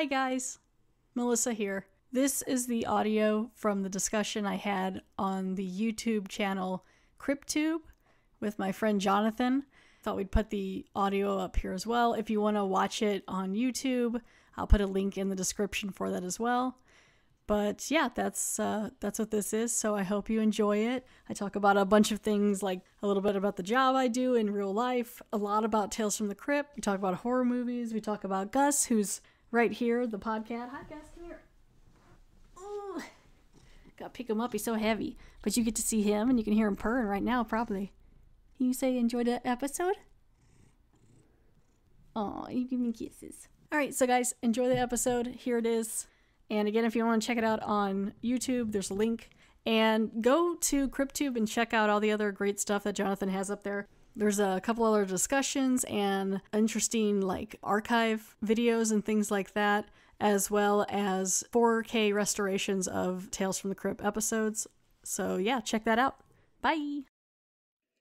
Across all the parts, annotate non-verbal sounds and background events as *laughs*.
Hi, guys. Melissa here. This is the audio from the discussion I had on the YouTube channel CryptTube with my friend Jonathan. Thought we'd put the audio up here as well. If you want to watch it on YouTube, I'll put a link in the description for that as well. But yeah, that's uh, that's what this is. So I hope you enjoy it. I talk about a bunch of things, like a little bit about the job I do in real life, a lot about Tales from the Crypt. We talk about horror movies. We talk about Gus, who's right here, the podcast. Hi, Gus, come here. Ooh. Gotta pick him up. He's so heavy. But you get to see him, and you can hear him purring right now, probably. Can you say you enjoyed the episode? Oh, you give me kisses. All right, so guys, enjoy the episode. Here it is. And again, if you want to check it out on YouTube, there's a link. And go to CryptTube and check out all the other great stuff that Jonathan has up there. There's a couple other discussions and interesting like archive videos and things like that, as well as 4K restorations of Tales from the Crypt episodes. So yeah, check that out. Bye.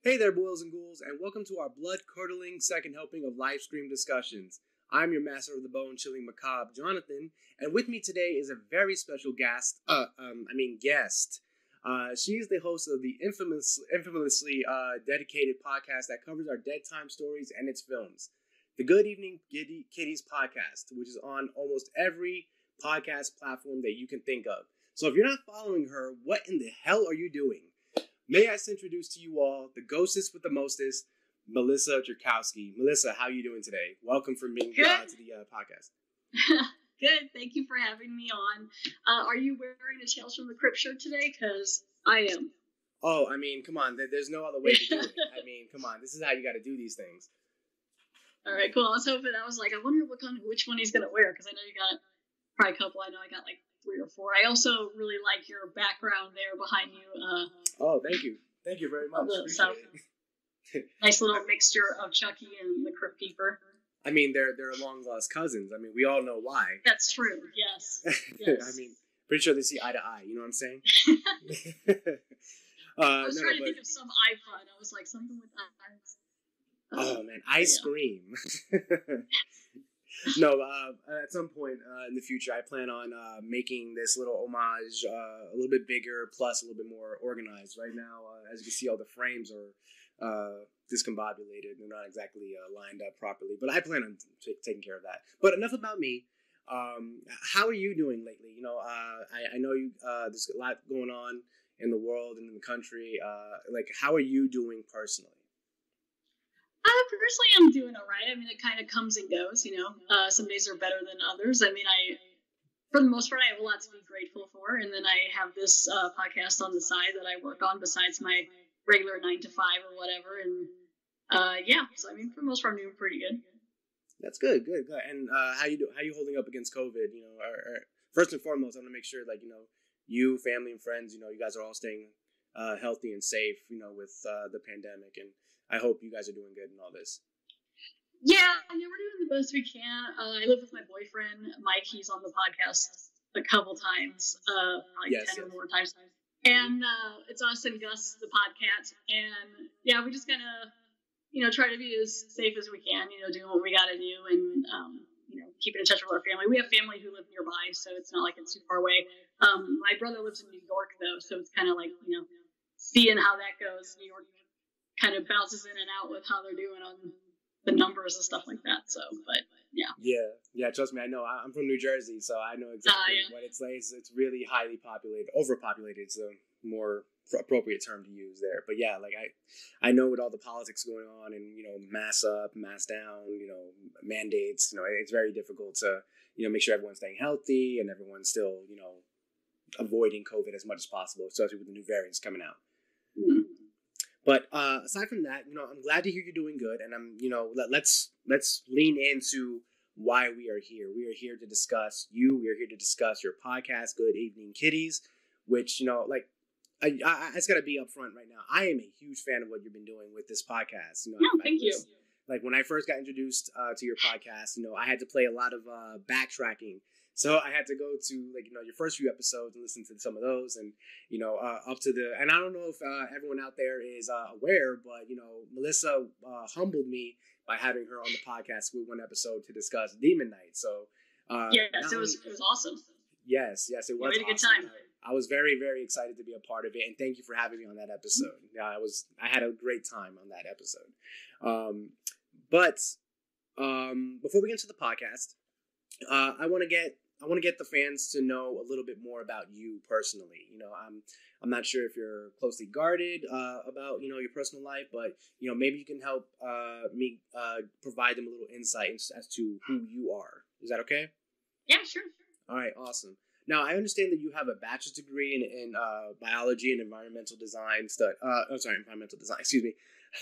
Hey there, boils and ghouls, and welcome to our blood curdling second helping of live stream discussions. I'm your master of the bone chilling macabre, Jonathan, and with me today is a very special guest. Uh, um, I mean guest. Uh, she is the host of the infamous, infamously uh, dedicated podcast that covers our dead time stories and its films, the Good Evening Giddy, Kiddies podcast, which is on almost every podcast platform that you can think of. So if you're not following her, what in the hell are you doing? May I introduce to you all the ghostest with the mostest, Melissa Jurkowski. Melissa, how are you doing today? Welcome for being uh, to the uh, podcast. *laughs* Good. Thank you for having me on. Uh, are you wearing a Tales from the Crypt shirt today? Because I am. Oh, I mean, come on. There's no other way to do it. *laughs* I mean, come on. This is how you got to do these things. All right, cool. I was hoping. I was like, I wonder what kind, of, which one he's gonna wear because I know you got probably a couple. I know I got like three or four. I also really like your background there behind you. Uh, oh, thank you. Thank you very much. *laughs* nice little mixture of Chucky and the Crypt Keeper. I mean, they're they're long lost cousins. I mean, we all know why. That's true. Yes. *laughs* yes. I mean, pretty sure they see eye to eye. You know what I'm saying? *laughs* *laughs* uh, I was no, trying to but... think of some iPhone. I was like something with eyes. Oh man, ice yeah. cream. no, uh, at some point uh, in the future, I plan on uh, making this little homage uh, a little bit bigger, plus a little bit more organized. Right now, uh, as you can see, all the frames are uh, discombobulated. They're not exactly uh, lined up properly, but I plan on t- taking care of that. But enough about me. Um, how are you doing lately? You know, uh, I, I, know you. Uh, there's a lot going on in the world and in the country. Uh, like, how are you doing personally? Uh, personally, I'm doing all right. I mean, it kind of comes and goes. You know, some days are better than others. I mean, I, for the most part, I have a lot to be grateful for, and then I have this uh, podcast on the side that I work on besides my regular nine to five or whatever. And uh, yeah, so I mean, for the most part, I'm doing pretty good. That's good, good, good. And uh, how you do? How you holding up against COVID? You know, or, or first and foremost, I want to make sure, like you know, you, family, and friends, you know, you guys are all staying uh, healthy and safe. You know, with uh, the pandemic, and I hope you guys are doing good in all this. Yeah, I mean, we're doing the best we can. Uh, I live with my boyfriend, Mike. He's on the podcast a couple times, uh, like yes, ten yes. or more times and uh, it's us and Gus, the podcast, and yeah, we just kind of you know try to be as safe as we can, you know, doing what we got to do, and um, you know, keeping in touch with our family. We have family who live nearby, so it's not like it's too far away. Um, my brother lives in New York though, so it's kind of like you know, seeing how that goes. New York kind of bounces in and out with how they're doing on the numbers and stuff like that. So, but yeah. Yeah, yeah. Trust me, I know. I'm from New Jersey, so I know exactly uh, yeah. what it's like. It's really highly populated, overpopulated. It's a more appropriate term to use there. But yeah, like I, I know with all the politics going on, and you know, mass up, mass down, you know, mandates. You know, it's very difficult to you know make sure everyone's staying healthy and everyone's still you know avoiding COVID as much as possible, especially with the new variants coming out. Mm-hmm. But uh, aside from that, you know, I'm glad to hear you're doing good, and I'm, you know, let, let's let's lean into why we are here. We are here to discuss you. We are here to discuss your podcast, Good Evening Kiddies, which you know, like, I, I, I just got to be upfront right now. I am a huge fan of what you've been doing with this podcast. You know, no, thank you. Like when I first got introduced uh, to your podcast, you know, I had to play a lot of uh, backtracking so I had to go to like you know your first few episodes and listen to some of those, and you know uh, up to the and I don't know if uh, everyone out there is uh, aware, but you know Melissa uh, humbled me by having her on the podcast with one episode to discuss Demon Knight. So Uh, yes, it was it was awesome. Yes, yes, it was. We had a good time. I was very, very excited to be a part of it, and thank you for having me on that episode. Yeah, I was, I had a great time on that episode. Um, but um, before we get into the podcast, uh, I want to get, I want to get the fans to know a little bit more about you personally. You know, I'm, I'm not sure if you're closely guarded uh, about, you know, your personal life, but you know, maybe you can help uh, me uh, provide them a little insight as to who you are. Is that okay? Yeah, sure. All right, awesome. Now, I understand that you have a bachelor's degree in, in uh, biology and environmental design. Stu- uh, oh, sorry, environmental design. *laughs* Excuse me,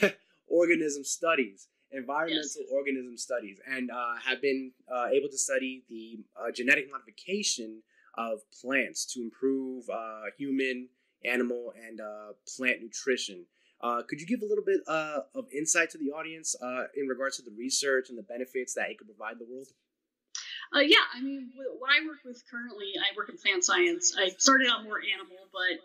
*laughs* organism studies, environmental yes. organism studies, and uh, have been uh, able to study the uh, genetic modification of plants to improve uh, human, animal, and plant nutrition. could you give a little bit of insight to the audience in regards to the research and the benefits that it could provide the world? Uh, yeah, I mean, what I work with currently, I work in plant science. I started out more animal, but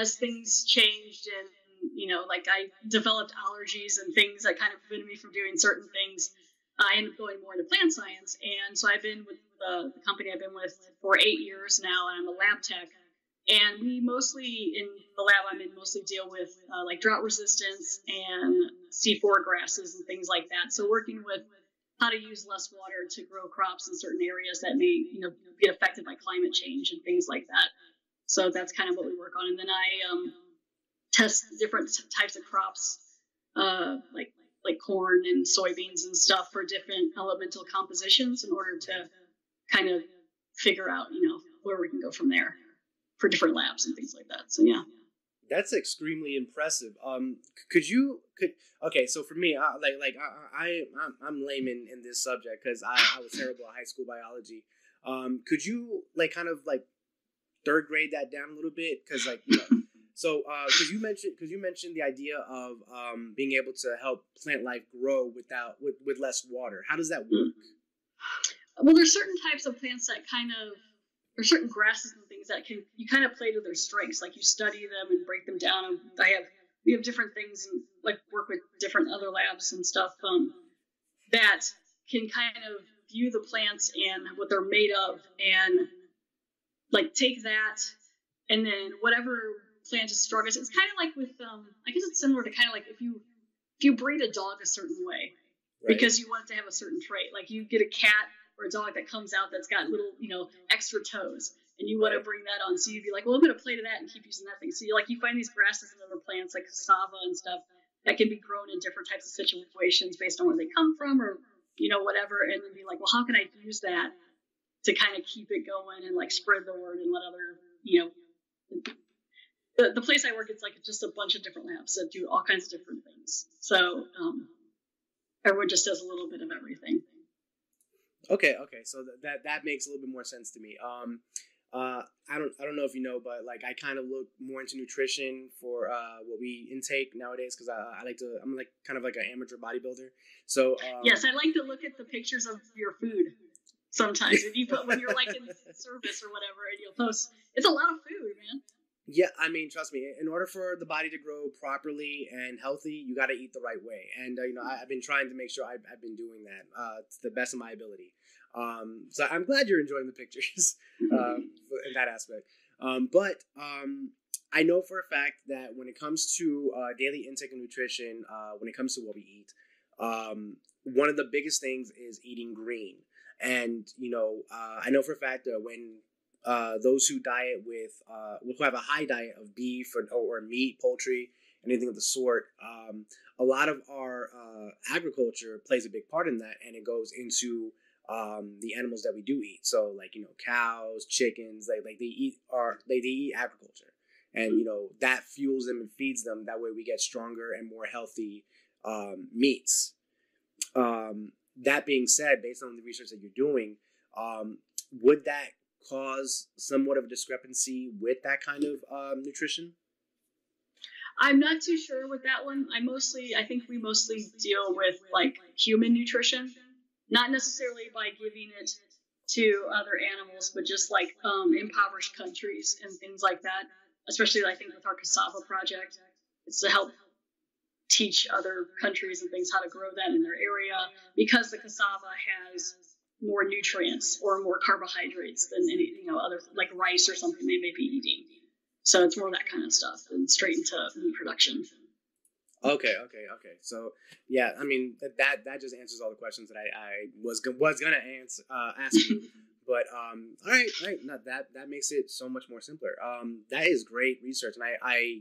as things changed and you know, like I developed allergies and things that kind of prevented me from doing certain things, I ended up going more into plant science. And so I've been with the, the company I've been with for eight years now, and I'm a lab tech. And we mostly, in the lab I'm in, mostly deal with uh, like drought resistance and C4 grasses and things like that. So working with how to use less water to grow crops in certain areas that may you know be affected by climate change and things like that. So that's kind of what we work on. And then I um, test different types of crops, uh, like like corn and soybeans and stuff for different elemental compositions in order to kind of figure out you know where we can go from there for different labs and things like that. So yeah. That's extremely impressive. Um, could you could okay? So for me, I, like like I, I I'm, I'm layman in this subject because I, I was terrible at high school biology. Um, could you like kind of like third grade that down a little bit? Because like you know, so because uh, you mentioned because you mentioned the idea of um, being able to help plant life grow without with with less water. How does that work? Well, there's certain types of plants that kind of there's certain grasses and things that can you kind of play to their strengths. Like you study them and break them down. And I have we have different things and like work with different other labs and stuff um, that can kind of view the plants and what they're made of and like take that and then whatever plant strongest. It's kind of like with um, I guess it's similar to kind of like if you if you breed a dog a certain way right. because you want it to have a certain trait. Like you get a cat or a dog that comes out that's got little, you know, extra toes, and you want to bring that on. So you'd be like, well, I'm going to play to that and keep using that thing. So you like you find these grasses and other plants like cassava and stuff that can be grown in different types of situations based on where they come from or you know whatever, and then be like, well, how can I use that to kind of keep it going and like spread the word and let other, you know. The, the place I work, it's like just a bunch of different labs that do all kinds of different things. So um, everyone just does a little bit of everything. Okay, okay, so th- that that makes a little bit more sense to me. Um, uh, I don't I don't know if you know, but like I kind of look more into nutrition for uh, what we intake nowadays because I, I like to I'm like kind of like an amateur bodybuilder. So um, yes, I like to look at the pictures of your food sometimes. if you put when you're like in *laughs* service or whatever, and you'll post, it's a lot of food, man. Yeah, I mean, trust me. In order for the body to grow properly and healthy, you got to eat the right way. And uh, you know, I, have been trying to make sure I've, I've been doing that uh, to the best of my ability. Um, so I'm glad you're enjoying the pictures *laughs* uh, in that aspect. Um, but um, I know for a fact that when it comes to uh, daily intake of nutrition, uh, when it comes to what we eat, um, one of the biggest things is eating green. And you know, uh, I know for a fact that when uh, those who diet with uh, who have a high diet of beef or, or meat, poultry, anything of the sort. Um, a lot of our uh, agriculture plays a big part in that, and it goes into um, the animals that we do eat. So, like you know, cows, chickens, like like they eat our they, they eat agriculture, and you know that fuels them and feeds them. That way, we get stronger and more healthy um, meats. Um, that being said, based on the research that you're doing, um, would that cause somewhat of a discrepancy with that kind of um, nutrition? I'm not too sure with that one. I mostly, I think we mostly deal with like human nutrition, not necessarily by giving it to other animals, but just like um, impoverished countries and things like that. Especially, I think with our cassava project, it's to help teach other countries and things how to grow that in their area because the cassava has more nutrients or more carbohydrates than any you know other like rice or something they may be eating. So it's more that kind of stuff and straight into meat production. Okay, okay, okay. So yeah, I mean that that just answers all the questions that I, I was was gonna answer uh, ask you. *laughs* but um, all right, all right. No, that that makes it so much more simpler. Um, that is great research, and I I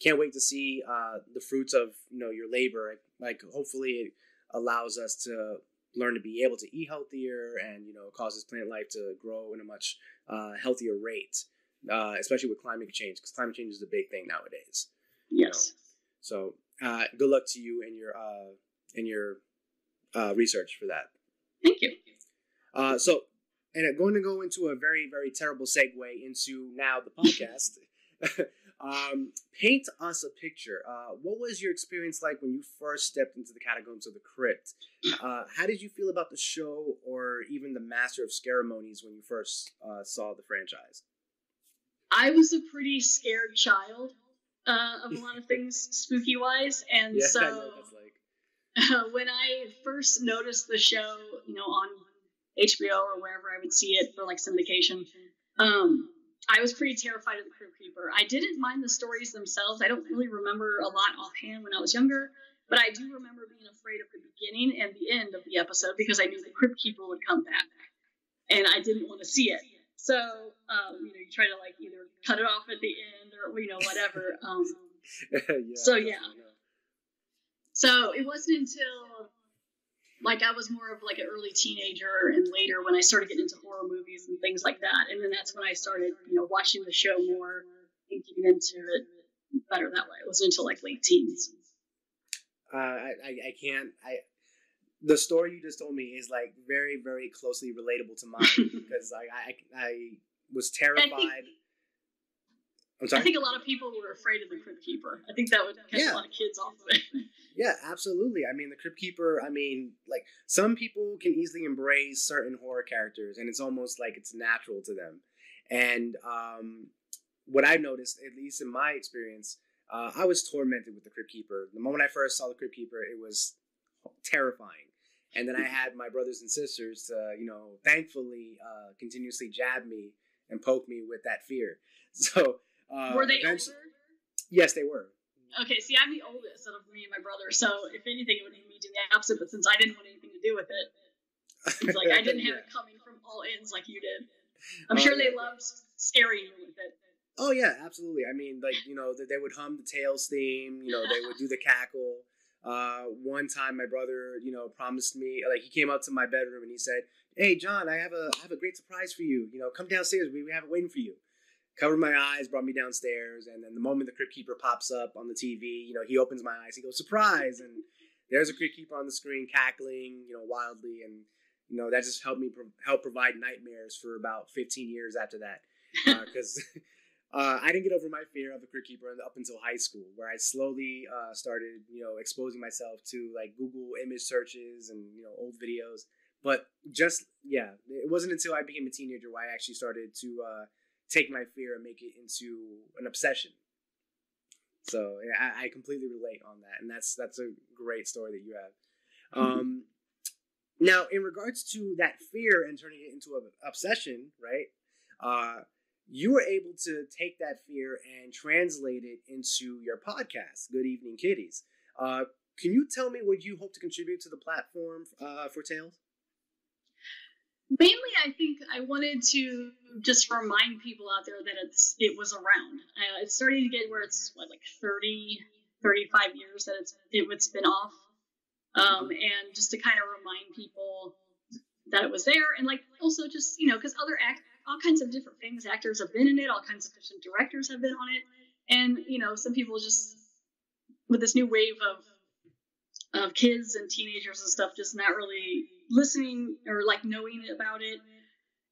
can't wait to see uh, the fruits of you know your labor. Like hopefully it allows us to learn to be able to eat healthier and you know causes plant life to grow in a much uh, healthier rate, uh, especially with climate change because climate change is a big thing nowadays. Yes. You know? So uh, good luck to you and your uh, in your uh, research for that. Thank you. Uh, so, and I'm going to go into a very very terrible segue into now the *laughs* podcast. *laughs* um, paint us a picture. Uh, what was your experience like when you first stepped into the catacombs of the crypt? Uh, how did you feel about the show, or even the Master of Ceremonies when you first uh, saw the franchise? I was a pretty scared child uh, of a lot of things *laughs* spooky wise, and yeah, so like. *laughs* when I first noticed the show, you know, on HBO or wherever I would see it for like syndication, um, I was pretty terrified of the Crypt Keeper. I didn't mind the stories themselves. I don't really remember a lot offhand when I was younger, but I do remember being afraid of the beginning and the end of the episode because I knew the Crypt Keeper would come back, and I didn't want to see it. So, um, you know, you try to like either cut it off at the end or you know whatever. Um, *laughs* yeah, so yeah. So it wasn't until like I was more of like an early teenager and later when I started getting into horror movies and things like that. And then that's when I started, you know, watching the show more and getting into it better that way. It wasn't until like late teens. Uh, I, I can't, I, the story you just told me is like very, very closely relatable to mine *laughs* because I, I, I was terrified. I think, I'm sorry. I think a lot of people were afraid of the Crypt Keeper. I think that would catch yeah. a lot of kids off of it. *laughs* Yeah, absolutely. I mean, the Crypt Keeper, I mean, like, some people can easily embrace certain horror characters, and it's almost like it's natural to them. And um, what I've noticed, at least in my experience, uh, I was tormented with the Crypt Keeper. The moment I first saw the Crypt Keeper, it was terrifying. And then I had my brothers and sisters to, you know, thankfully uh, continuously jab me and poke me with that fear. *laughs* So, uh, were they older? Yes, they were. Okay, see, I'm the oldest out of me and my brother, so if anything, it would be me doing the opposite. But since I didn't want anything to do with it, it's like I *laughs* didn't have yeah. it coming from all ends like you did. I'm oh, sure they loved scaring you with it. Oh yeah, absolutely. I mean, like you know, they would hum the Tales theme. You know, they would do the *laughs* cackle. Uh, one time, my brother, you know, promised me like he came up to my bedroom and he said, "Hey, John, I have a I have a great surprise for you. You know, come downstairs. We, we have it waiting for you." Covered my eyes, brought me downstairs, and then the moment the crypt keeper pops up on the TV, you know, he opens my eyes, he goes surprise, and there's a crypt keeper on the screen cackling, you know, wildly, and you know that just helped me pro- help provide nightmares for about 15 years after that, because. *laughs* Uh, *laughs* uh, I didn't get over my fear of the crypt keeper up until high school, where I slowly uh, started, you know, exposing myself to like Google image searches and you know old videos. But just yeah, it wasn't until I became a teenager where I actually started to uh, take my fear and make it into an obsession. So I, I completely relate on that, and that's that's a great story that you have. Mm-hmm. Um, now, in regards to that fear and turning it into an obsession, right? Uh, you were able to take that fear and translate it into your podcast, Good Evening Kiddies. Uh, can you tell me what you hope to contribute to the platform uh, for Tales? Mainly i think i wanted to just remind people out there that it's it was around. Uh, it's starting to get where it's what like 30 35 years that it's it would spin off. Um, and just to kind of remind people that it was there and like also just you know because other act all kinds of different things actors have been in it all kinds of different directors have been on it. And you know some people just with this new wave of of kids and teenagers and stuff just not really listening or like knowing about it.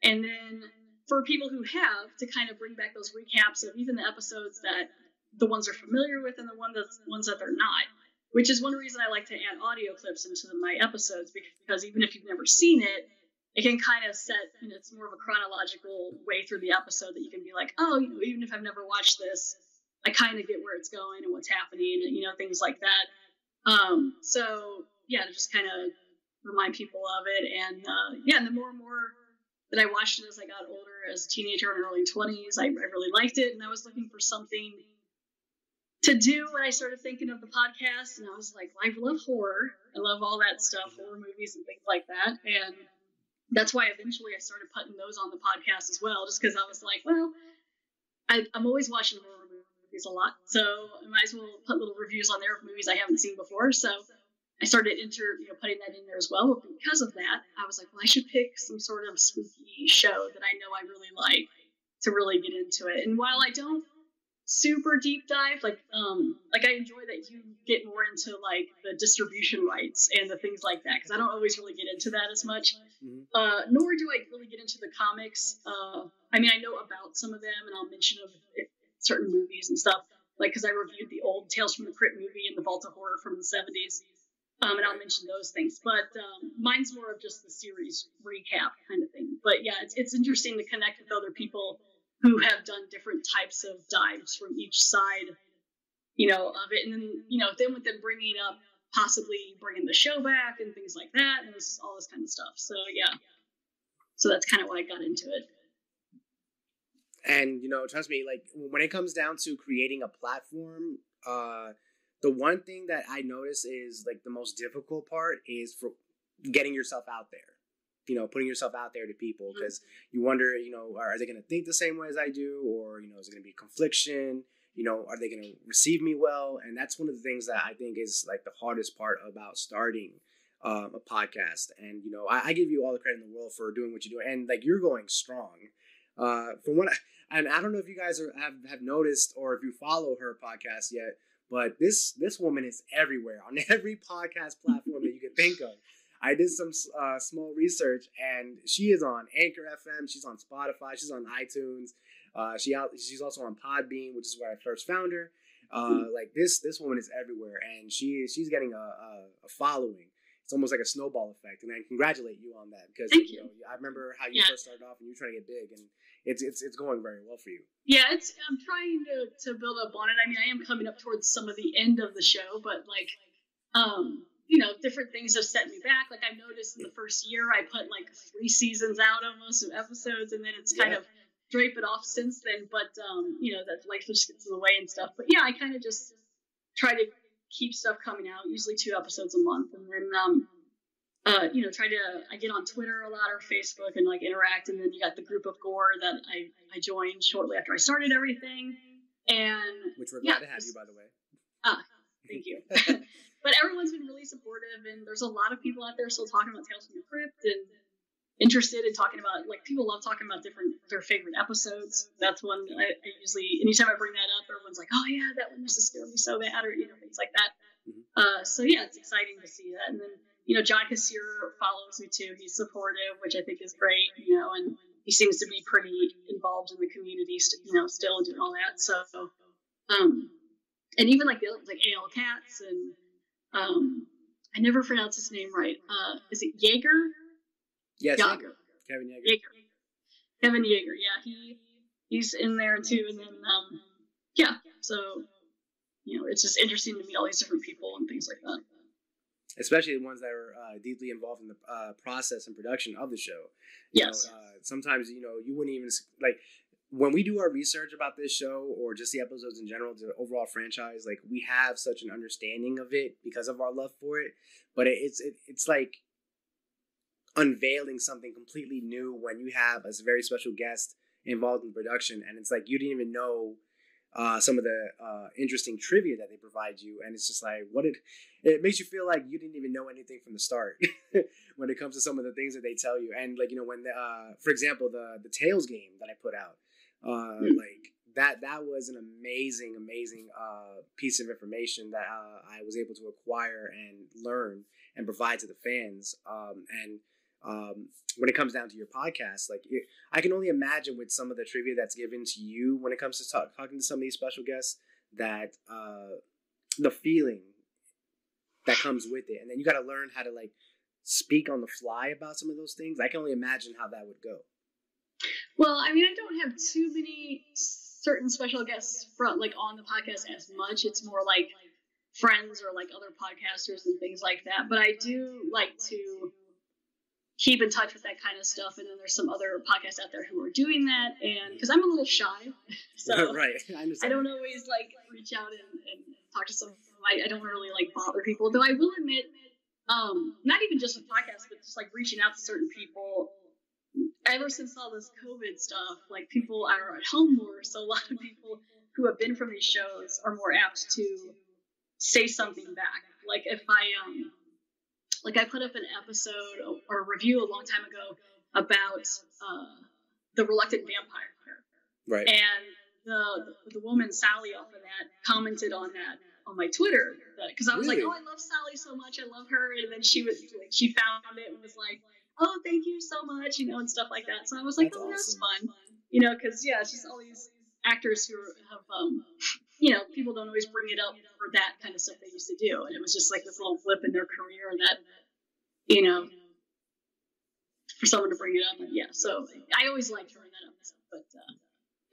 And then for people who have to kind of bring back those recaps of even the episodes that the ones are familiar with and the one that's, ones that they're not, which is one reason I like to add audio clips into my episodes because even if you've never seen it, it can kind of set, you know, it's more of a chronological way through the episode that you can be like, oh, you know, even if I've never watched this, I kind of get where it's going and what's happening and, you know, things like that. Um, so yeah, to just kind of remind people of it. And uh, yeah, and the more and more that I watched it as I got older, as a teenager in early 20s, I, I really liked it. And I was looking for something to do when I started thinking of the podcast. And I was like, well, I love horror. I love all that stuff, horror movies and things like that. And that's why eventually I started putting those on the podcast as well, just because I was like, well, I, am always watching horror movies a lot, so I might as well put little reviews on there of movies I haven't seen before. So I started inter, you know, putting that in there as well. But because of that, I was like, well, I should pick some sort of spooky show that I know I really like to really get into it. And while I don't super deep dive. Like, um, like I enjoy that you get more into like the distribution rights and the things like that because I don't always really get into that as much. Mm-hmm. Uh, nor do I really get into the comics. Uh, I mean, I know about some of them, and I'll mention of certain movies and stuff. Like, because I reviewed the old Tales from the Crypt movie and the Vault of Horror from the '70s. Um, and I'll mention those things. But um, mine's more of just the series recap kind of thing. But yeah, it's, it's interesting to connect with other people who have done different types of dives from each side, you know, of it. And then, you know, then with them bringing up possibly bringing the show back and things like that, and was all this kind of stuff. So yeah, so that's kind of why I got into it. And you know, trust me, like when it comes down to creating a platform, uh, the one thing that I notice is like the most difficult part is for getting yourself out there you know putting yourself out there to people because mm-hmm. you wonder you know are, they going to think the same way as i do? Or you know is it going to be confliction? You know are they going to receive me well? And that's one of the things that i think is like the hardest part about starting um, a podcast. And you know I, I, give you all the credit in the world for doing what you do. And like you're going strong uh from what I, and i don't know if you guys are, have have noticed or if you follow her podcast yet but this this woman is everywhere on *laughs* every podcast platform that you can think of I did some uh, small research, and she is on Anchor FM. She's on Spotify. She's on iTunes. Uh, she out. She's also on Podbean, which is where I first found her. Uh. Like this, this woman is everywhere, and she she's getting a, a, a, following. It's almost like a snowball effect, and I congratulate you on that because you. you. know I remember how you yeah. first started off, and you were trying to get big, and it's it's it's going very well for you. Yeah, it's I'm trying to to build up on it. I mean, I am coming up towards some of the end of the show, but like, um, you know, different things have set me back. Like I noticed in the first year, I put like three seasons out almost of episodes, and then it's kind yeah. of drape it off since then. But um, you know, that life just gets in the way and stuff. But yeah, I kind of just try to keep stuff coming out, usually two episodes a month, and then um, uh, you know, try to I get on Twitter a lot or Facebook and like interact, and then you got the group of Gore that I I joined shortly after I started everything, and which we're glad yeah, to have you by the way. Ah, thank you. *laughs* *laughs* but everyone's been really supportive, and there's a lot of people out there still talking about Tales from the Crypt and interested in talking about like people love talking about different their favorite episodes. That's one I, I usually anytime I bring that up, everyone's like, "Oh yeah, that one used to scare me so bad," or you know things like that. Mm-hmm. Uh, so yeah, it's exciting to see that. And then you know John Kassir follows me too. He's supportive, which I think is great. You know, and he seems to be pretty involved in the community, you know, still doing all that. So, um, and even like the like AL Katz and um, I never pronounce his name right. Uh, is it Yagher? Yes. Kevin Yagher. Yagher. Kevin Yagher. Yeah, he he's in there too. And then um, yeah, so you know, it's just interesting to meet all these different people and things like that. Especially the ones that are uh, deeply involved in the uh, process and production of the show. You yes. Know, uh, sometimes you know you wouldn't even like when we do our research about this show or just the episodes in general, the overall franchise, like we have such an understanding of it because of our love for it. But it's it, it's like unveiling something completely new when you have a very special guest involved in production, and it's like you didn't even know uh, some of the uh, interesting trivia that they provide you, and it's just like what it it makes you feel like you didn't even know anything from the start *laughs* when it comes to some of the things that they tell you, and like you know when the, uh, for example the the Tales game that I put out uh, mm. Like that that was an amazing, amazing uh, piece of information that uh, I was able to acquire and learn and provide to the fans. Um, and um, when it comes down to your podcast, like it, I can only imagine with some of the trivia that's given to you when it comes to talk, talking to some of these special guests that uh, the feeling that comes with it, and then you got to learn how to like speak on the fly about some of those things. I can only imagine how that would go. Well, I mean, I don't have too many certain special guests from like on the podcast as much. It's more like friends or like other podcasters and things like that. But I do like to keep in touch with that kind of stuff. And then there's some other podcasts out there who are doing that. And because I'm a little shy, *laughs* so *laughs* right, I, I, don't always like reach out and, and talk to some. I, I don't really like bother people, though. I will admit, um, not even just with podcasts, but just like reaching out to certain people. Ever since all this COVID stuff, like people are at home more, so a lot of people who have been from these shows are more apt to say something back. Like if I um like I put up an episode or a review a long time ago about uh, the reluctant vampire. Right. And the, the, woman Sally off of that commented on that on my Twitter because I was really? like, oh, I love Sally so much, I love her, and then she was like, she found it and was like, oh, thank you so much, you know, and stuff like that. So I was like, that's oh, awesome. that's fun, you know, because yeah, it's just all these actors who have um you know, people don't always bring it up for that kind of stuff they used to do. And it was just like this little flip in their career that, you know, for someone to bring it up. And yeah, so I always like throwing that up. But uh,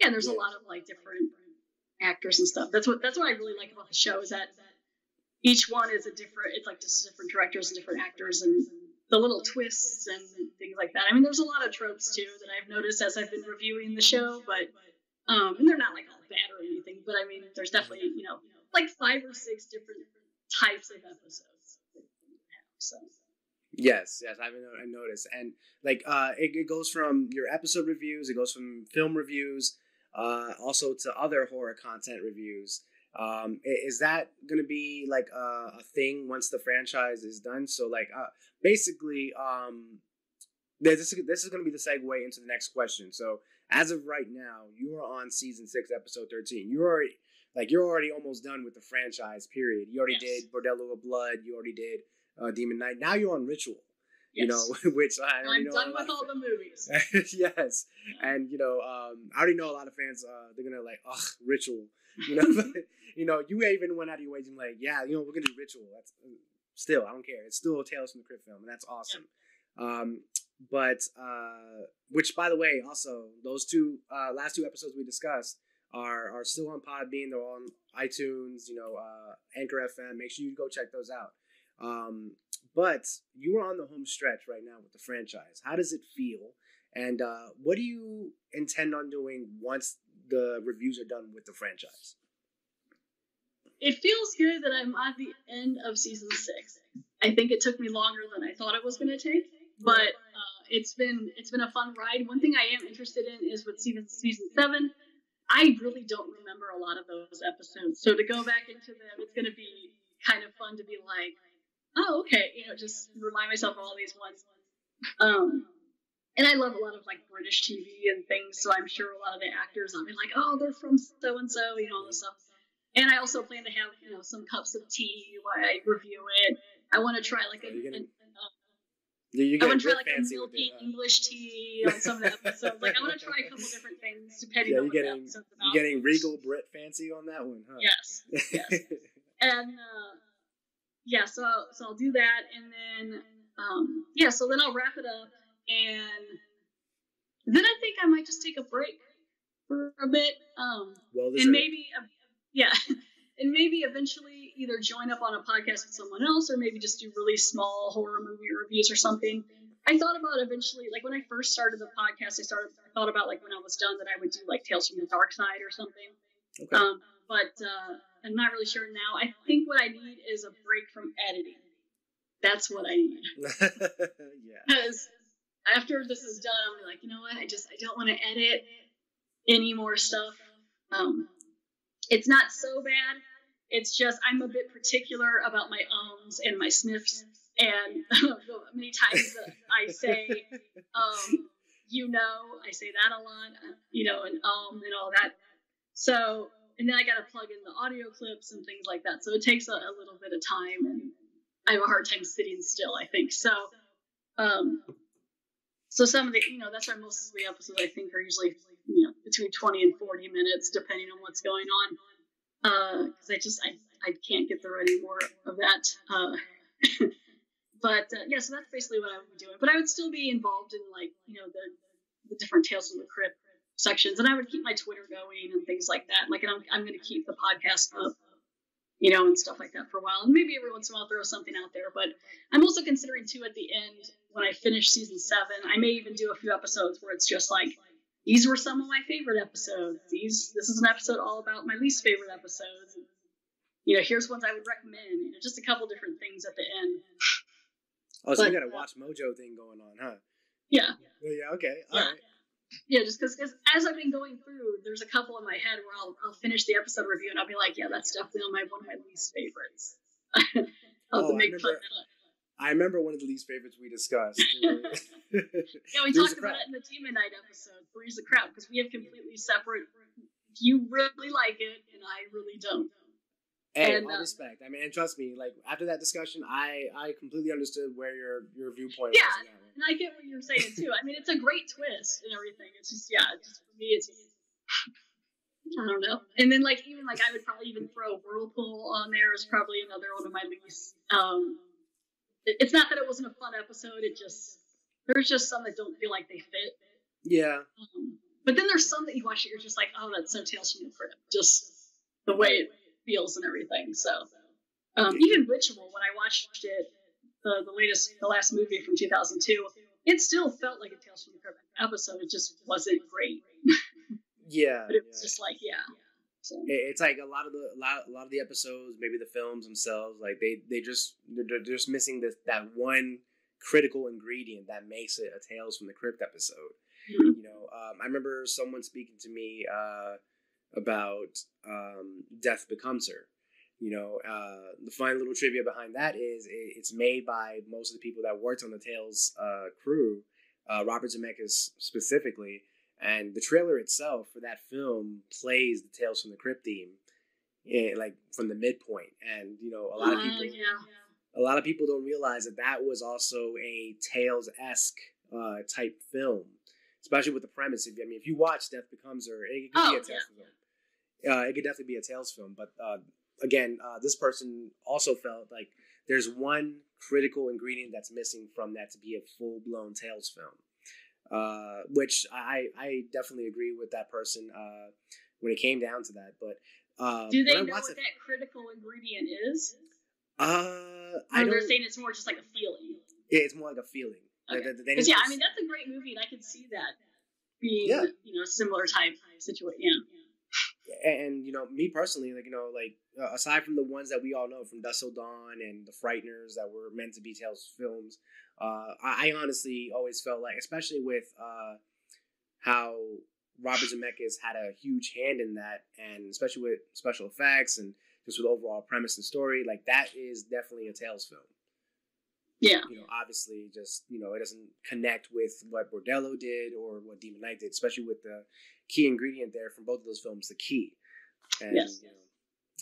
yeah, there's a lot of like different actors and stuff. That's what that's what I really like about the show is that each one is a different. It's like just different directors and different actors and the little twists and things like that. I mean, there's a lot of tropes too that I've noticed as I've been reviewing the show, but um, and they're not like all bad or anything, but I mean, there's definitely, you know, like five or six different types of episodes. So. Yes, yes, I've noticed, and like uh, it, it goes from your episode reviews, it goes from film reviews, uh, also to other horror content reviews. Um, is that going to be like a, a, thing once the franchise is done? So like, uh, basically, um, this this is going to be the segue into the next question. So as of right now, you are on season six, episode thirteen. You're already like you're already almost done with the franchise. Period. You already yes. did Bordello of Blood. You already did uh, Demon Knight. Now you're on Ritual. Yes. You know, *laughs* which I already I'm know done with all the movies. *laughs* yes, and you know, um, I already know a lot of fans. Uh, they're gonna like, ugh, Ritual. *laughs* You know, you know, you even went out of your way to like, yeah, you know, we're gonna do Ritual. That's still, I don't care. It's still a Tales from the Crypt film, and that's awesome. Yeah. Um, but uh, which, by the way, also those two uh, last two episodes we discussed are are still on Podbean. They're on iTunes, you know, uh, Anchor FM. Make sure you go check those out. Um, but you are on the home stretch right now with the franchise. How does it feel? And uh, what do you intend on doing once the reviews are done with the franchise? It feels good that I'm at the end of season six. I think it took me longer than I thought it was going to take, but it's been it's been a fun ride. One thing I am interested in is with season season seven. I really don't remember a lot of those episodes, so to go back into them, it's going to be kind of fun to be like, oh, okay, you know, just remind myself of all these ones. Um, and I love a lot of like British TV and things, so I'm sure a lot of the actors I'll be like, oh, they're from so and so, you know, all this stuff. And I also plan to have you know some cups of tea while I review it. I want to try like a, an, you I want to try like a milky uh, English tea on some of the *laughs* episodes. Like I want to try a couple different things depending yeah, on what getting, the episode's about. You're getting regal Brit fancy on that one, huh? Yes. Yes. *laughs* and uh, yeah, so I'll, so I'll do that, and then um, yeah, so then I'll wrap it up, and then I think I might just take a break for a bit. Um, well, and maybe uh, yeah, *laughs* and maybe eventually either join up on a podcast with someone else or maybe just do really small horror movie reviews or something. I thought about eventually, like when I first started the podcast, I started I thought about like when I was done that I would do like Tales from the Dark Side or something. Okay. Um, but uh, I'm not really sure now. I think what I need is a break from editing. That's what I need. *laughs* yeah. Because after this is done, I'm like, you know what? I just I don't want to edit any more stuff. Um, it's not so bad. It's just I'm a bit particular about my ums and my sniffs, and *laughs* many times I say, um, you know, I say that a lot, you know, and um and all that. So, and then I got to plug in the audio clips and things like that. So it takes a, a, little bit of time, and I have a hard time sitting still. I think so. Um, so some of the, you know, that's why most of the episodes I think are usually, you know, between 20 and 40 minutes, depending on what's going on because uh, I just I, I can't get through any more of that. Uh, *laughs* but uh, yeah, so that's basically what I would be doing. But I would still be involved in like you know the the different Tales from the Crypt sections, and I would keep my Twitter going and things like that. Like, and I'm I'm going to keep the podcast up you know, and stuff like that for a while. And maybe every once in a while throw something out there. But I'm also considering too at the end when I finish season seven, I may even do a few episodes where it's just like these were some of my favorite episodes. These this is an episode all about my least favorite episodes. You know, here's ones I would recommend. You know, just a couple different things at the end. Oh, so but, you got a uh, WatchMojo thing going on, huh? Yeah. Yeah. Okay. All yeah. right. Yeah, just because as I've been going through, there's a couple in my head where I'll, I'll finish the episode review and I'll be like, yeah, that's definitely on my one of my least favorites. *laughs* oh, I remember, I remember one of the least favorites we discussed. *laughs* *laughs* yeah, we talked about it in the Demon Knight episode, Three's a Crowd, because we have completely separate. You really like it, and I really don't. Hey, and, all uh, respect. I mean, and trust me, like after that discussion, I I completely understood where your your viewpoint yeah, was. And I get what you're saying too. I mean, it's a great twist and everything. It's just yeah, it's just for me, it's just, I don't know. And then like even like I would probably even throw Whirlpool on there is probably another one of my least. Um, it's not that it wasn't a fun episode. It just there's just some that don't feel like they fit. Yeah. Um, but then there's some that you watch it, you're just like, oh, that's so Tales from the Crypt. Just the way it feels and everything. So um, even Ritual, when I watched it, the the latest, the last movie from 2002, it still felt like a Tales from the Crypt episode. It just wasn't great. *laughs* yeah, but it was yeah. just like yeah. It's like a lot of the a lot, a lot of the episodes, maybe the films themselves, like they they just they're, they're just missing this that one critical ingredient that makes it a Tales from the Crypt episode. Mm-hmm. You know, um, I remember someone speaking to me uh, about um, Death Becomes Her. You know, uh, the fun little trivia behind that is it, it's made by most of the people that worked on the Tales uh, crew, uh, Robert Zemeckis specifically, and the trailer itself for that film plays the Tales from the Crypt theme, in, like from the midpoint, and you know, a lot of people, yeah. a lot of people don't realize that that was also a Tales esque uh, type film, especially with the premise. I mean, if you watch Death Becomes Her, it could oh, be a Tales yeah. film uh, it could definitely be a Tales film. But uh, again, uh, this person also felt like there's one critical ingredient that's missing from that to be a full blown Tales film. Uh, which I I definitely agree with that person uh, when it came down to that. But uh, do they know what it, that critical ingredient is? Uh, I they're saying it's more just like a feeling. Yeah, it's more like a feeling. Okay. Because yeah, I mean that's a great movie, and I can see that being yeah. you know a similar type situation. Yeah and you know me personally like you know like uh, aside from the ones that we all know from Dusk Till Dawn and the frighteners that were meant to be tales films uh, I, I, honestly always felt like especially with uh, how robert zemeckis had a huge hand in that and especially with special effects and just with overall premise and story like that is definitely a tales film yeah you know obviously just you know it doesn't connect with what bordello did or what demon knight did especially with the key ingredient there from both of those films, the key. And, yes. You know,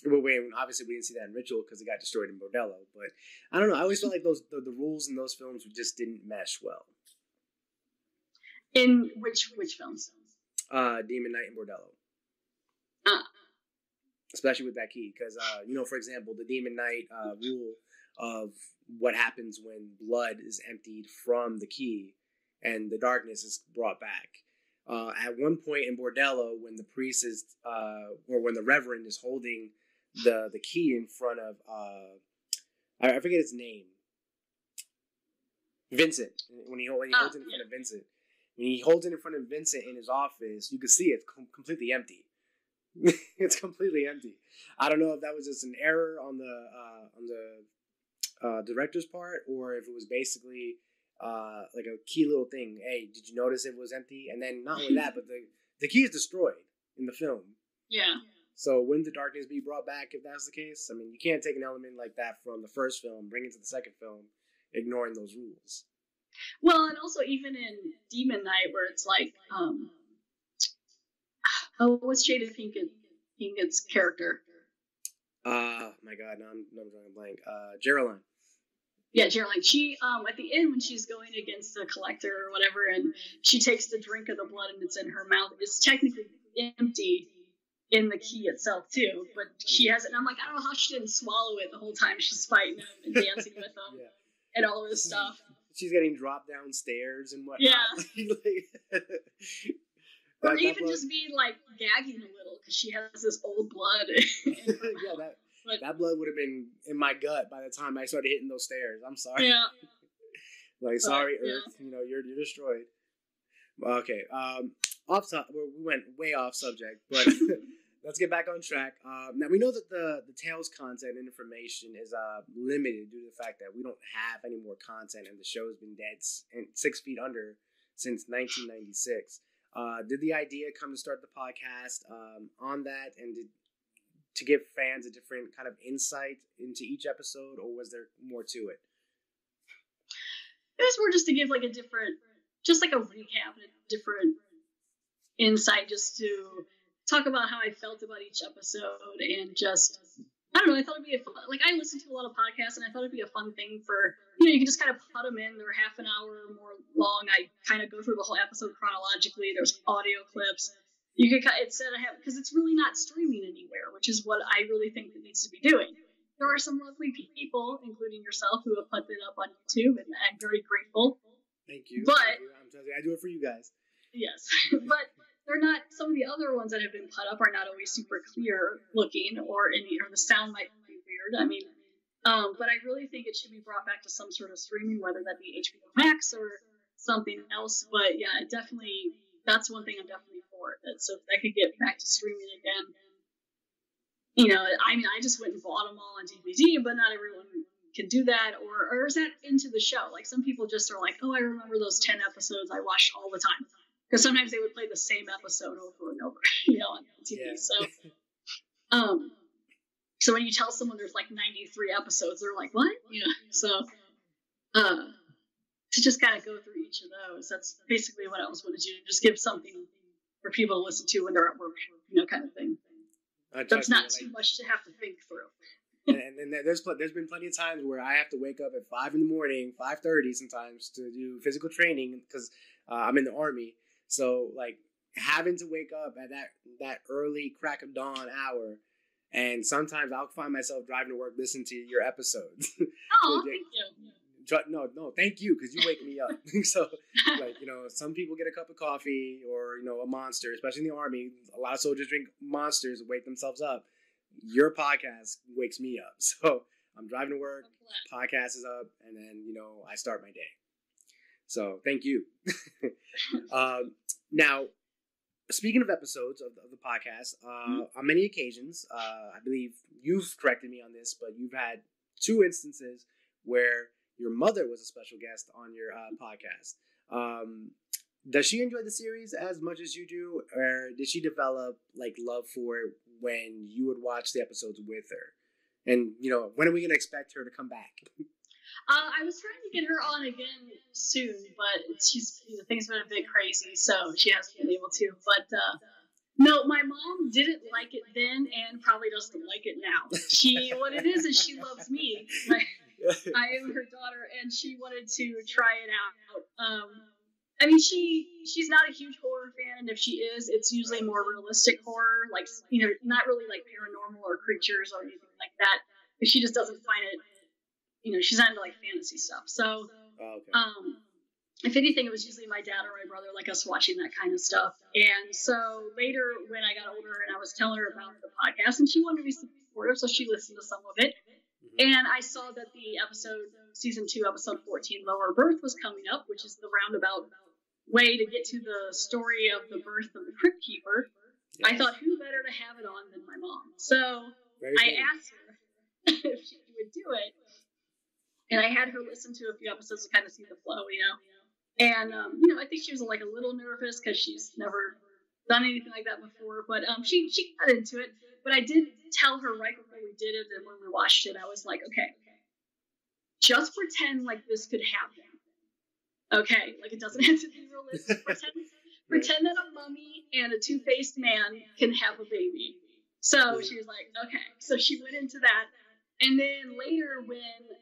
well, wait, obviously we didn't see that in Ritual because it got destroyed in Bordello. But I don't know. I always felt like those the, the rules in those films just didn't mesh well. In which which films? Uh, Demon Knight and Bordello. Ah. Especially with that key, because uh, you know, for example, the Demon Knight uh, rule of what happens when blood is emptied from the key and the darkness is brought back uh, at one point in Bordello, when the priest is, uh, or when the reverend is holding the the key in front of, uh, I, I forget his name, Vincent. When he when he holds it in front of Vincent, when he holds it in front of Vincent in his office, you can see it's com- completely empty. *laughs* it's completely empty. I don't know if that was just an error on the uh, on the uh, director's part, or if it was basically uh, like a key little thing. Hey, did you notice it was empty? And then not only *laughs* that, but the the key is destroyed in the film. Yeah. So wouldn't the darkness be brought back if that's the case? I mean, you can't take an element like that from the first film, bring it to the second film, ignoring those rules. Well, and also even in Demon Knight, where it's like, um, oh, what's Jada Pinkett Pinkett's character? Uh, my God, now I'm, now I'm drawing a blank. Uh, Geraldine yeah, Geraldine. She um at the end when she's going against the collector or whatever, and she takes the drink of the blood and it's in her mouth. It's technically empty in the key itself too, but she has it. And I'm like, I don't know how she didn't swallow it the whole time she's fighting him and dancing with him yeah. and all of this stuff. She's getting dropped downstairs and whatnot. Yeah. *laughs* like, *laughs* or even just being like gagging a little because she has this old blood. *laughs* yeah, that But, that blood would have been in my gut by the time I started hitting those stairs. I'm sorry. Yeah. like, sorry, but, Earth. You know, you're you're destroyed. Okay. Um, off top, we went way off subject, but let's get back on track. Uh, now we know that the the Tales content and information is uh, limited due to the fact that we don't have any more content, and the show's been dead and six feet under since 1996. Uh, did the idea come to start the podcast um, on that, and did to give fans a different kind of insight into each episode, or was there more to it? It was more just to give like a different, just like a recap, a different insight, just to talk about how I felt about each episode and just I don't know. I thought it'd be a fun, like I listen to a lot of podcasts, and I thought it'd be a fun thing for you know you can just kind of put them in. They're half an hour or more long. I kind of go through the whole episode chronologically. There's audio clips. You could cut instead of have because it's really not streaming anywhere, which is what I really think it needs to be doing. There are some lovely people, including yourself, who have put it up on YouTube, and I'm very grateful. Thank you. But Thank. I'm telling you, I do it for you guys. Yes, *laughs* but they're not some of the other ones that have been put up are not always super clear looking or any or the sound might be weird. I mean, um, but I really think it should be brought back to some sort of streaming, whether that be HBO Max or something else. But yeah, definitely that's one thing I'm definitely for. That so if I could get back to streaming again, you know, I mean, I just went and bought them all on DVD, but not everyone can do that. Or or is that into the show? Like some people just are like, oh, I remember those ten episodes I watched all the time because sometimes they would play the same episode over and over, *laughs* you know, on TV. Yeah. So, *laughs* um, so when you tell someone there's like 93 episodes, they're like, "What?" You know. So, uh, to just kind of go through each of those, that's basically what I was going to do. Just give something for people to listen to when they're at work, you know, kind of thing. Uh, that's not too much to have to think through. and, and, there's there's been plenty of times where I have to wake up at five in the morning, five thirty sometimes to do physical training because uh, I'm in the army, so like having to wake up at that that early crack of dawn hour, and sometimes I'll find myself driving to work listening to your episodes. *laughs* Oh, thank you. No, no, thank you because you wake me up. *laughs* so, like you know, some people get a cup of coffee or you know a monster, especially in the army. A lot of soldiers drink monsters to wake themselves up. Your podcast wakes me up. *laughs* So I'm driving to work, podcast is up, and then you know I start my day. So thank you. *laughs* um, now, speaking of episodes of, of the podcast, uh, mm-hmm. on many occasions, uh, I believe you've corrected me on this, but you've had two instances where your mother was a special guest on your uh, podcast. Um, does she enjoy the series as much as you do, or did she develop like love for it when you would watch the episodes with her? And you know, when are we gonna expect her to come back? *laughs* Uh, I was trying to get her on again soon, but she's you know, things been a bit crazy, so she hasn't been able to. But uh, no, my mom didn't like it then, and probably doesn't like it now. She what it is is she loves me. *laughs* I am her daughter, and she wanted to try it out. Um, I mean, she she's not a huge horror fan, and if she is, it's usually more realistic horror, like you know, not really like paranormal or creatures or anything like that. She just doesn't find it you know, she's into like fantasy stuff. So, oh, okay. um, if anything, it was usually my dad or my brother, like us watching that kind of stuff. And so later, when I got older and I was telling her about the podcast, and she wanted to be supportive, so she listened to some of it. Mm-hmm. And I saw that the episode, season two, episode 14, Lower Berth, was coming up, which is the roundabout way to get to the story of the birth of the Crypt Keeper. Yes. I thought, who better to have it on than my mom? So Very I good. asked her *laughs* if she would do it. And I had her listen to a few episodes to kind of see the flow, you know. And um, you know, I think she was like a little nervous because she's never done anything like that before. But um, she she got into it. But I did tell her right before we did it and when we watched it, I was like, okay, just pretend like this could happen. Okay, like it doesn't *laughs* have to be realistic. pretend, *laughs* pretend that a mummy and a two-faced man can have a baby. So she was like, okay. So she went into that, and then later when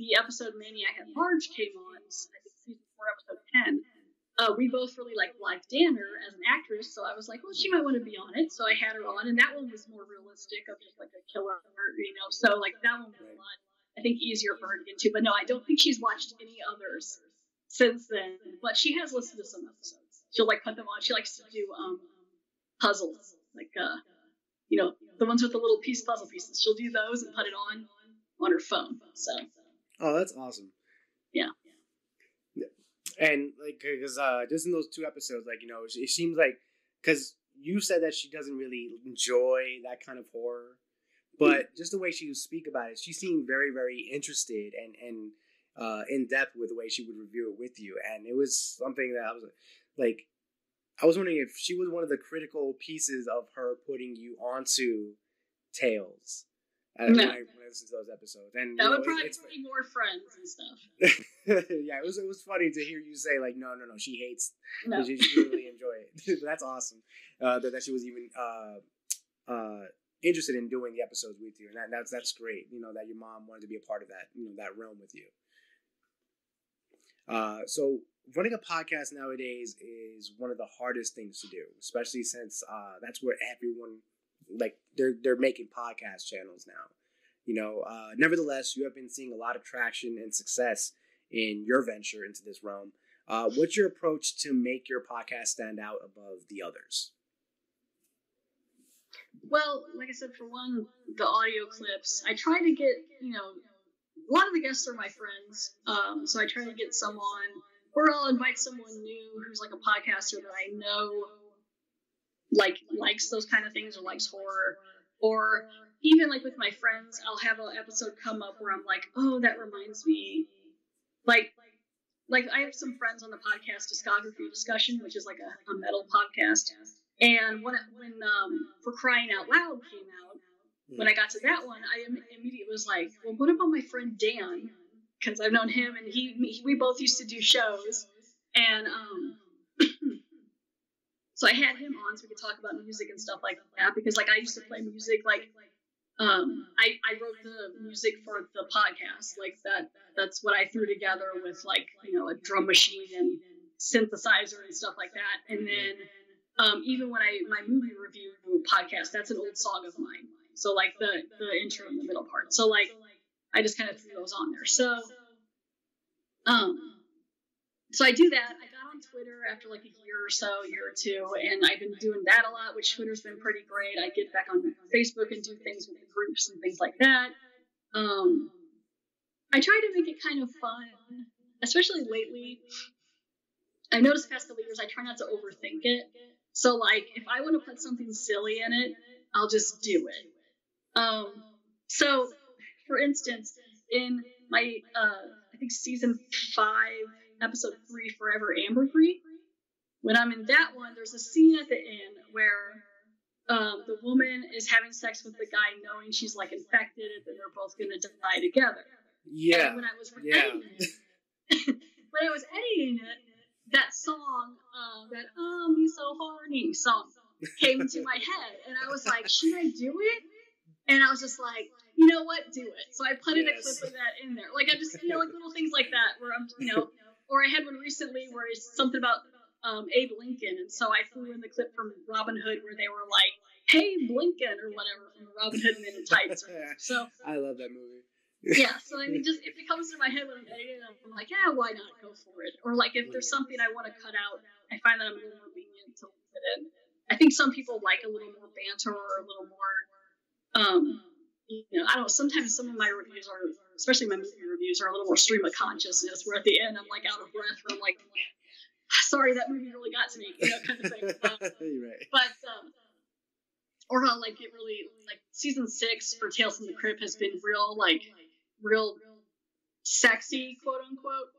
the episode Maniac at Large came on, I think season four, episode 10, uh, we both really like Blythe Danner as an actress, so I was like, well, she might want to be on it. So I had her on, and that one was more realistic of just like a killer, you know. So like that one was a lot, I think, easier for her to get into. But no, I don't think she's watched any others since then. But she has listened to some episodes. She'll like put them on. She likes to do um puzzles, like uh you know, the ones with the little piece puzzle pieces. She'll do those and put it on on her phone. So. Oh, that's awesome. Yeah. And like, cause uh, just in those two episodes, like you know, it, it seems like, cause you said that she doesn't really enjoy that kind of horror, but just the way she would speak about it, she seemed very, very interested and and uh, in depth with the way she would review it with you, and it was something that I was like, I was wondering if she was one of the critical pieces of her putting you onto Tales. No. I, listened to those episodes, and that you know, would probably be more friends and stuff. *laughs* yeah, it was it was funny to hear you say like, no, no, no, she hates. No. She, she really enjoy it. *laughs* That's awesome. Uh, that, that she was even uh, uh, interested in doing the episodes with you, and that, that's that's great. You know that your mom wanted to be a part of that, you know, that realm with you. Uh, so running a podcast nowadays is one of the hardest things to do, especially since uh, that's where everyone like they're they're making podcast channels now. You know, uh, nevertheless, you have been seeing a lot of traction and success in your venture into this realm. Uh, what's your approach to make your podcast stand out above the others? Well, like I said, for one, the audio clips, I try to get, you know, a lot of the guests are my friends. Um, so I try to get someone, or I'll invite someone new who's like a podcaster that I know, like, likes those kind of things or likes horror. Or even like with my friends, I'll have an episode come up where I'm like, oh, that reminds me. Like, like I have some friends on the podcast discography discussion, which is like a, a metal podcast. And when when um, for crying out loud came out, when I got to that one, I immediately was like, well, what about my friend Dan? Because I've known him, and he, he, we both used to do shows, and um, so I had him on so we could talk about music and stuff like that. Because like I used to play music, like um, I I wrote the music for the podcast, like that. That's what I threw together with like you know a drum machine and synthesizer and stuff like that, and then um, even when I my movie review podcast, that's an old song of mine. So like the the intro and the middle part. So like I just kind of threw those on there. So um so I do that. I Twitter after like a year or so, year or two, and I've been doing that a lot, which Twitter's been pretty great. I get back on Facebook and do things with groups and things like that. Um, I try to make it kind of fun, especially lately. I noticed past couple years I try not to overthink it. So like if I want to put something silly in it, I'll just do it. Um, so for instance, in my uh, I think season five, episode three, Forever Ambergris, when I'm in that one, there's a scene at the end where um, the woman is having sex with the guy, knowing she's like infected, and then they're both gonna die together. Yeah. And when I was yeah. editing it, *laughs* when I was editing it, that song, uh, that "Oh Me So Horny" song, came to my head, and I was like, "Should I do it?" And I was just like, "You know what? Do it." So I put yes. in a clip of that in there. Like I'm just, you know, like little things like that, where I'm, you know, or I had one recently where it's something about um, Abe Lincoln, and so I threw in the clip from Robin Hood where they were like, "Hey, Blinkin" or whatever from Robin Hood Men in Tights. *laughs* So I love that movie yeah, so I mean, *laughs* just if it comes to my head when I'm editing, I'm like, yeah, why not go for it? Or like if there's something I want to cut out, I find that I'm a little more lenient to leave it in. I think some people like a little more banter or a little more, um, you know, I don't. Sometimes some of my reviews are, especially my movie reviews, are a little more stream of consciousness. Where at the end I'm like out of breath, where I'm like, *sighs* sorry, that movie really got to me, you know, kind of thing. *laughs* Um, right. But um, or how like it really like season six for Tales from the Crypt has been real like real sexy, quote unquote.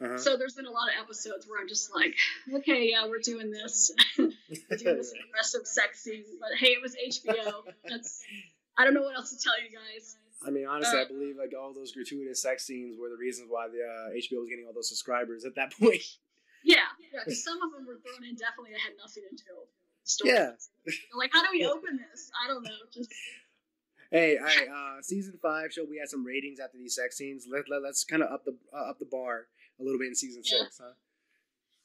Uh-huh. So there's been a lot of episodes where I'm just like, okay, yeah, we're doing this, *laughs* we're doing this *laughs* aggressive sex scene. But hey, it was HBO. That's I don't know what else to tell you guys. I mean, honestly, uh, I believe like all those gratuitous sex scenes were the reasons why the uh, HBO was getting all those subscribers at that *laughs* point. Yeah, yeah, because some of them were thrown in definitely that had nothing to do. Stories. Yeah. like, how do we open this? I don't know. Just Hey, I, uh, season five show we had some ratings after these sex scenes. Let, let us kind of up the uh, up the bar a little bit in season yeah. six, huh?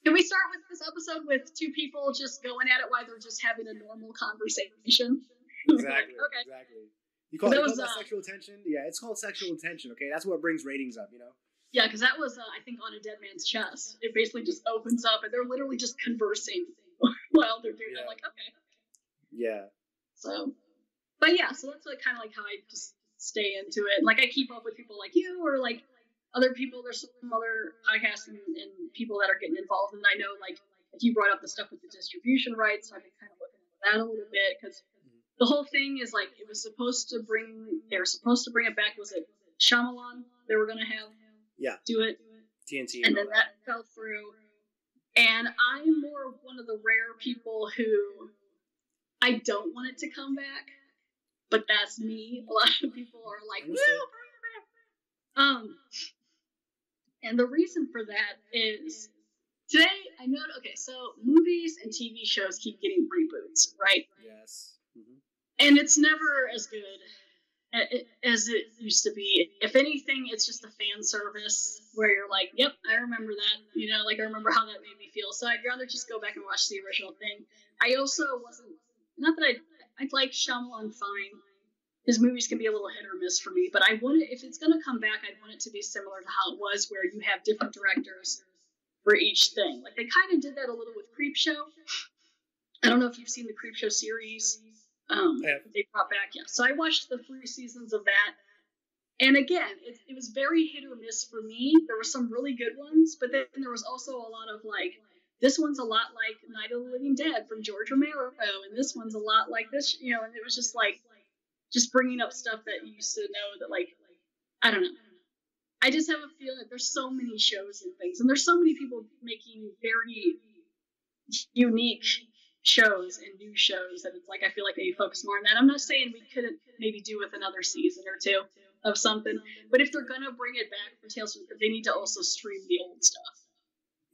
Can we start with this episode with two people just going at it while they're just having a normal conversation? *laughs* Exactly. okay. Exactly. You call, you call that uh, sexual tension? Yeah, it's called sexual tension. Okay, that's what brings ratings up. You know. Yeah, because that was, uh, I think, on a dead man's chest. It basically just opens up, and they're literally just conversing *laughs* while they're doing yeah. it. Like, okay. Yeah. So but yeah, so that's like kind of like how I just stay into it. Like I keep up with people like you or like other people. There's some other podcasts and, and people that are getting involved, and I know like if you brought up the stuff with the distribution rights, I've been kind of looking at that a little bit because the whole thing is like it was supposed to bring they were supposed to bring it back. Was it Shyamalan they were gonna have? Yeah. Do it. TNT. And then that fell through. And I'm more one of the rare people who I don't want it to come back, but that's me. A lot of people are like, "Woo, bring it back!" Um, and the reason for that is today I know. Okay, so movies and TV shows keep getting reboots, right? Yes. Mm-hmm. And it's never as good as it used to be. If anything, it's just a fan service where you're like, "Yep, I remember that." You know, like I remember how that made me feel. So I'd rather just go back and watch the original thing. I also wasn't not that I I'd like Shyamalan fine. His movies can be a little hit or miss for me, but I want it if it's gonna come back, I'd want it to be similar to how it was, where you have different directors for each thing. Like they kind of did that a little with Creepshow. I don't know if you've seen the Creepshow series. Um, they brought back, yeah. So I watched the three seasons of that, and again, it, it was very hit or miss for me. There were some really good ones, but then there was also a lot of like, this one's a lot like Night of the Living Dead from George Romero, and this one's a lot like this, you know. And it was just like, just bringing up stuff that you used to know that like, I don't know. I just have a feeling that there's so many shows and things, and there's so many people making very unique shows and new shows and it's like I feel like they focus more on that. I'm not saying we couldn't maybe do with another season or two of something, but if they're gonna bring it back for Tales from they need to also stream the old stuff.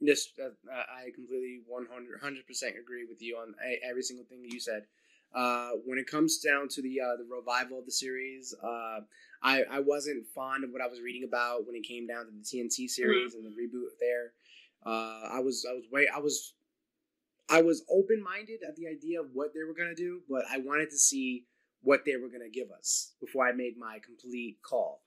Yes, uh, I completely 100 percent agree with you on every single thing that you said. Uh, when it comes down to the uh, the revival of the series, uh, I I wasn't fond of what I was reading about when it came down to the TNT series mm-hmm. and the reboot there. Uh, I was I was way I was I was open minded at the idea of what they were gonna do, but I wanted to see what they were gonna give us before I made my complete call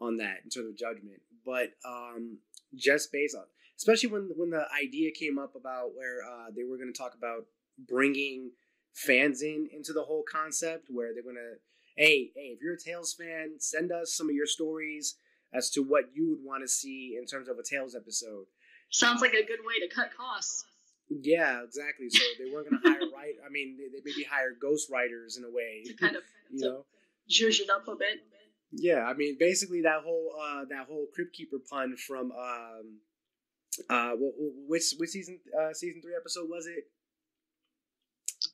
on that in terms of judgment. But um, just based on, especially when when the idea came up about where uh, they were gonna talk about bringing fans in into the whole concept, where they're gonna, hey, hey, if you're a Tales fan, send us some of your stories as to what you would want to see in terms of a Tales episode. Sounds like a good way to cut costs. Yeah, exactly. So they weren't going to hire right. I mean, they, they maybe hire ghost writers in a way to kind of *laughs* you know zhuzh it up a bit. Yeah, I mean, basically that whole uh, that whole Crypt Keeper pun from um, uh, which which season uh, season three episode was it?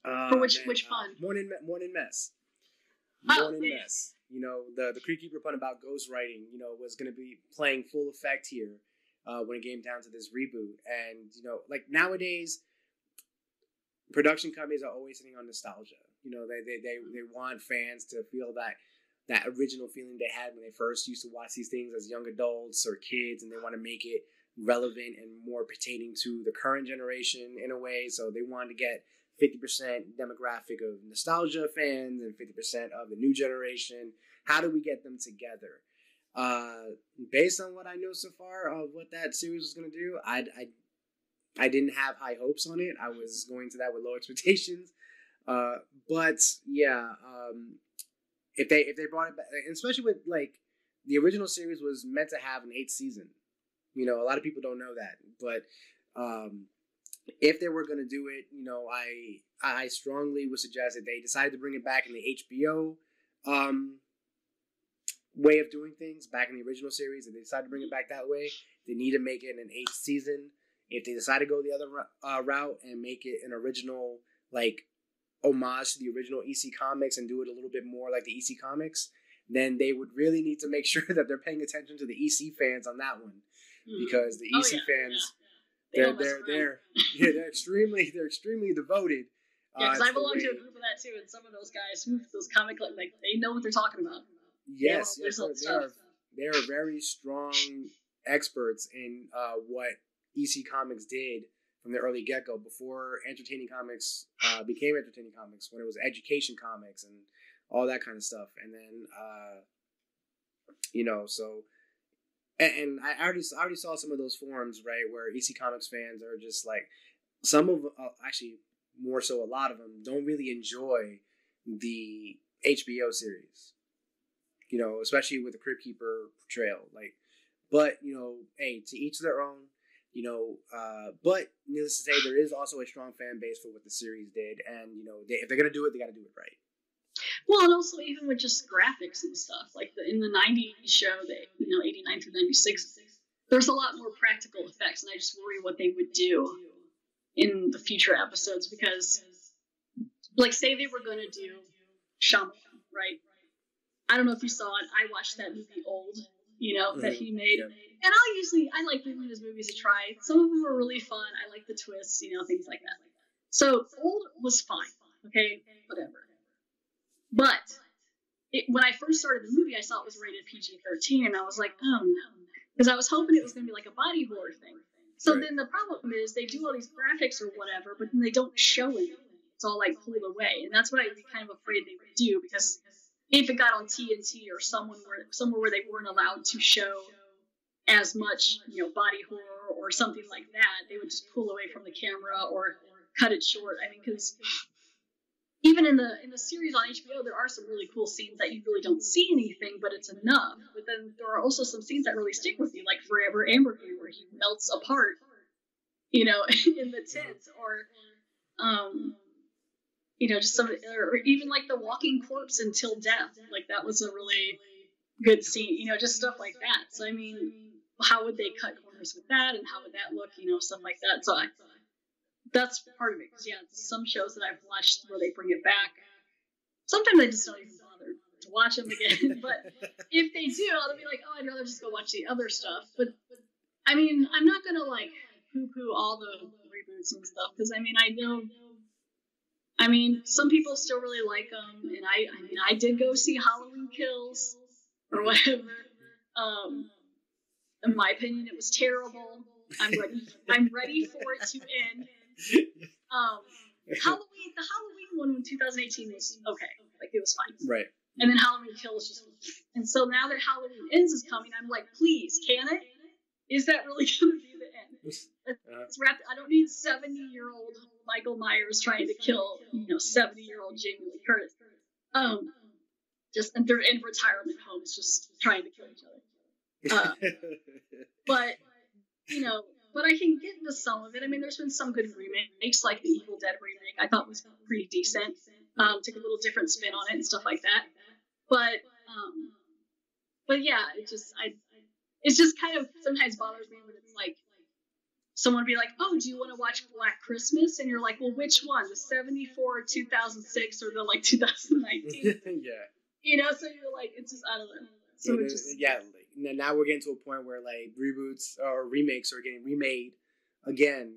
Uh, For which man, which pun? Uh, morning Mournin' Mess. Oh, morning yeah. mess. You know the the Crypt Keeper pun about ghost writing. You know was going to be playing full effect here uh, when it came down to this reboot. And you know, like nowadays, production companies are always sitting on nostalgia. You know, they they they, they want fans to feel that that original feeling they had when they first used to watch these things as young adults or kids, and they want to make it relevant and more pertaining to the current generation in a way. So they wanted to get 50% demographic of nostalgia fans and 50% of the new generation. How do we get them together? Uh, based on what I know so far of what that series was going to do, I, I, I didn't have high hopes on it. I was going to that with low *laughs* expectations. Uh, but yeah, um, if they if they brought it back, especially with like the original series was meant to have an eighth season. You know, a lot of people don't know that, but um, if they were going to do it, you know, I I strongly would suggest that they decided to bring it back in the HBO um, way of doing things back in the original series, and they decide to bring it back that way, they need to make it an eighth season. If they decide to go the other uh, route and make it an original, like, homage to the original EC comics and do it a little bit more like the EC comics, then they would really need to make *laughs* sure that they're paying attention to the EC fans on that one, mm-hmm. because the EC oh, yeah, fans, yeah. They they're they're they're *laughs* yeah, they're extremely they're extremely devoted. Yeah, because uh, I belong to a group of that too, and some of those guys, *laughs* those comic like they know what they're talking about. Yes, yes they are. They are very strong experts in uh, what EC Comics did from the early get go before entertaining comics uh, became entertaining comics when it was education comics and all that kind of stuff. And then, uh, you know, so and, and, I already I already saw some of those forums right where EC Comics fans are just like some of uh, actually more so a lot of them don't really enjoy the HBO series. You know, especially with the Crypt Keeper portrayal. Like, but you know, hey, to each their own. You know, uh, but needless to say, there is also a strong fan base for what the series did, and you know, they, if they're gonna do it, they got to do it right. Well, and also even with just graphics and stuff, like the, in the '90s show, that you know, '89 through '96, there's a lot more practical effects, and I just worry what they would do in the future episodes because, like, say they were gonna do Shyamalan, right? I don't know if you saw it. I watched that movie Old, you know, that mm, he made. Yeah. And I'll usually I like giving his movies a try. Some of them are really fun. I like the twists, you know, things like that. So Old was fine. Okay, whatever. But it, when I first started the movie, I saw it was rated PG 13, and I was like, oh no. Because I was hoping it was going to be like a body horror thing. So right. then the problem is they do all these graphics or whatever, but then they don't show anything. It's all like pulled away. And that's what I'd be kind of afraid they would do because if it got on TNT or someone where somewhere where they weren't allowed to show as much, you know, body horror or something like that, they would just pull away from the camera or cut it short. I mean, because even in the in the series on HBO, there are some really cool scenes that you really don't see anything, but it's enough. But then there are also some scenes that really stick with you, like Forever Ambergris, where he melts apart, you know, *laughs* in the tent, or um, you know, just some, or even like the walking corpse until death. Like that was a really good scene, you know, just stuff like that. So I mean, how would they cut corners with that, and how would that look, you know, stuff like that. So I that's part of it. Because yeah, some shows that I've watched where they bring it back, sometimes I just don't even bother to watch them again. *laughs* but if they do, I'll be like, oh, I'd rather just go watch the other stuff. But I mean, I'm not gonna like poo-poo all the reboots and stuff because I mean, I know. I mean, some people still really like them, and I, I mean, I did go see Halloween Kills or whatever. Um, in my opinion, it was terrible. I'm ready. I'm ready for it to end. Um, Halloween, the Halloween one in 2018 was okay. Like it was fine. Right. And then Halloween Kills just. And so now that Halloween Ends is coming, I'm like, please, can it? Is that really *laughs* going to be the end? Uh-huh. It's wrapped. I don't need 70 year old Michael Myers trying to kill, you know, 70 year old Jamie Lee Curtis. Um, just and they're in retirement homes, just trying to kill each other. Uh, *laughs* but you know, but I can get into some of it. I mean, there's been some good remakes, like the Evil Dead remake. I thought was pretty decent. Um, took a little different spin on it and stuff like that. But um, but yeah, it just I it just kind of sometimes bothers me when it's like someone would be like, "Oh, do you want to watch Black Christmas?" And you're like, "Well, which one? The '74, 2006, or the like 2019?" *laughs* yeah. You know, so you're like, it's just I don't know. So yeah, just, yeah, now we're getting to a point where like reboots or remakes are getting remade again.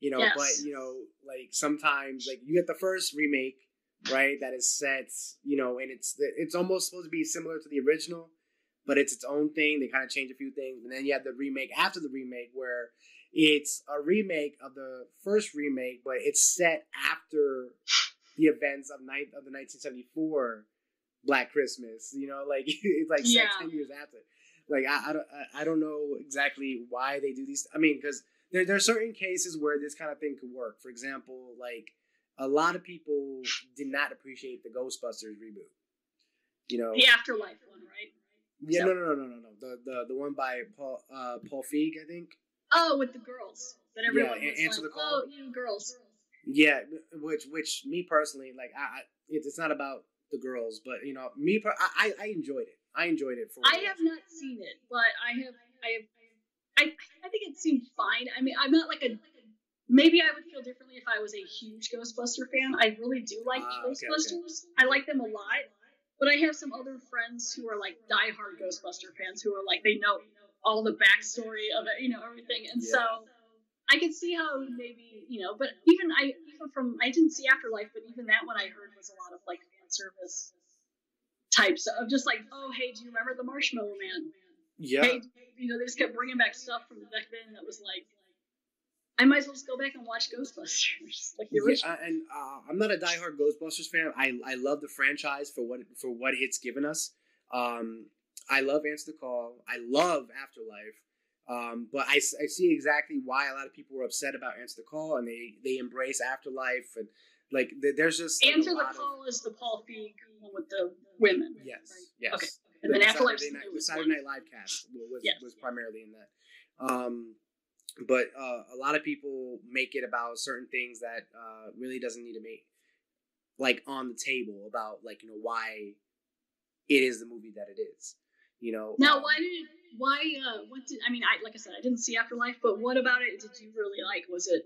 You know, yes. but you know, like sometimes like you get the first remake, right? That is set, you know, and it's it's almost supposed to be similar to the original, but it's its own thing. They kind of change a few things, and then you have the remake after the remake where it's a remake of the first remake, but it's set after the events of night of the 1974 Black Christmas. You know, like *laughs* it's like yeah. ten years after. Like I, I don't I don't know exactly why they do these. I mean, because there there are certain cases where this kind of thing could work. For example, like a lot of people did not appreciate the Ghostbusters reboot. You know, the Afterlife one, right? Yeah, so. no, no, no, no, no, no. The the the one by Paul uh, Paul Feig, I think. Oh, with the girls that everyone yeah, was answer like, the call. Oh, you girls. Yeah, which which me personally, like I, it's not about the girls, but you know, me, I I enjoyed it. I enjoyed it. For I have not seen it, but I have. I have. I I think it seemed fine. I mean, I'm not like a. Maybe I would feel differently if I was a huge Ghostbuster fan. I really do like uh, Ghostbusters. Okay, okay. I like them a lot. But I have some other friends who are like diehard Ghostbuster fans who are like they know all the backstory of it, you know, everything. And yeah. so I could see how maybe, you know, but even I even from I didn't see Afterlife, but even that one I heard was a lot of like fan service types of just like, oh, hey, do you remember the Marshmallow Man? Yeah. Hey, you know, they just kept bringing back stuff from back then that was like, I might as well just go back and watch Ghostbusters, *laughs* like the original. Yeah, and uh, I'm not a diehard Ghostbusters fan. I I love the franchise for what for what it's given us. Um, I love Answer the Call. I love Afterlife. Um, but I, I see exactly why a lot of people were upset about Answer the Call, and they they embrace Afterlife and like there's just like, answer the call of, is the Paul Feig one with the women. Yes, right? yes. Okay. And the then Afterlife Saturday Night, the Saturday Night Live cast was yes. was primarily in that. Um, but uh, a lot of people make it about certain things that uh, really doesn't need to make like on the table about like you know why it is the movie that it is. You know. Now, um, why did why uh what did I mean? I like I said, I didn't see Afterlife, but what about it did you really like? Was it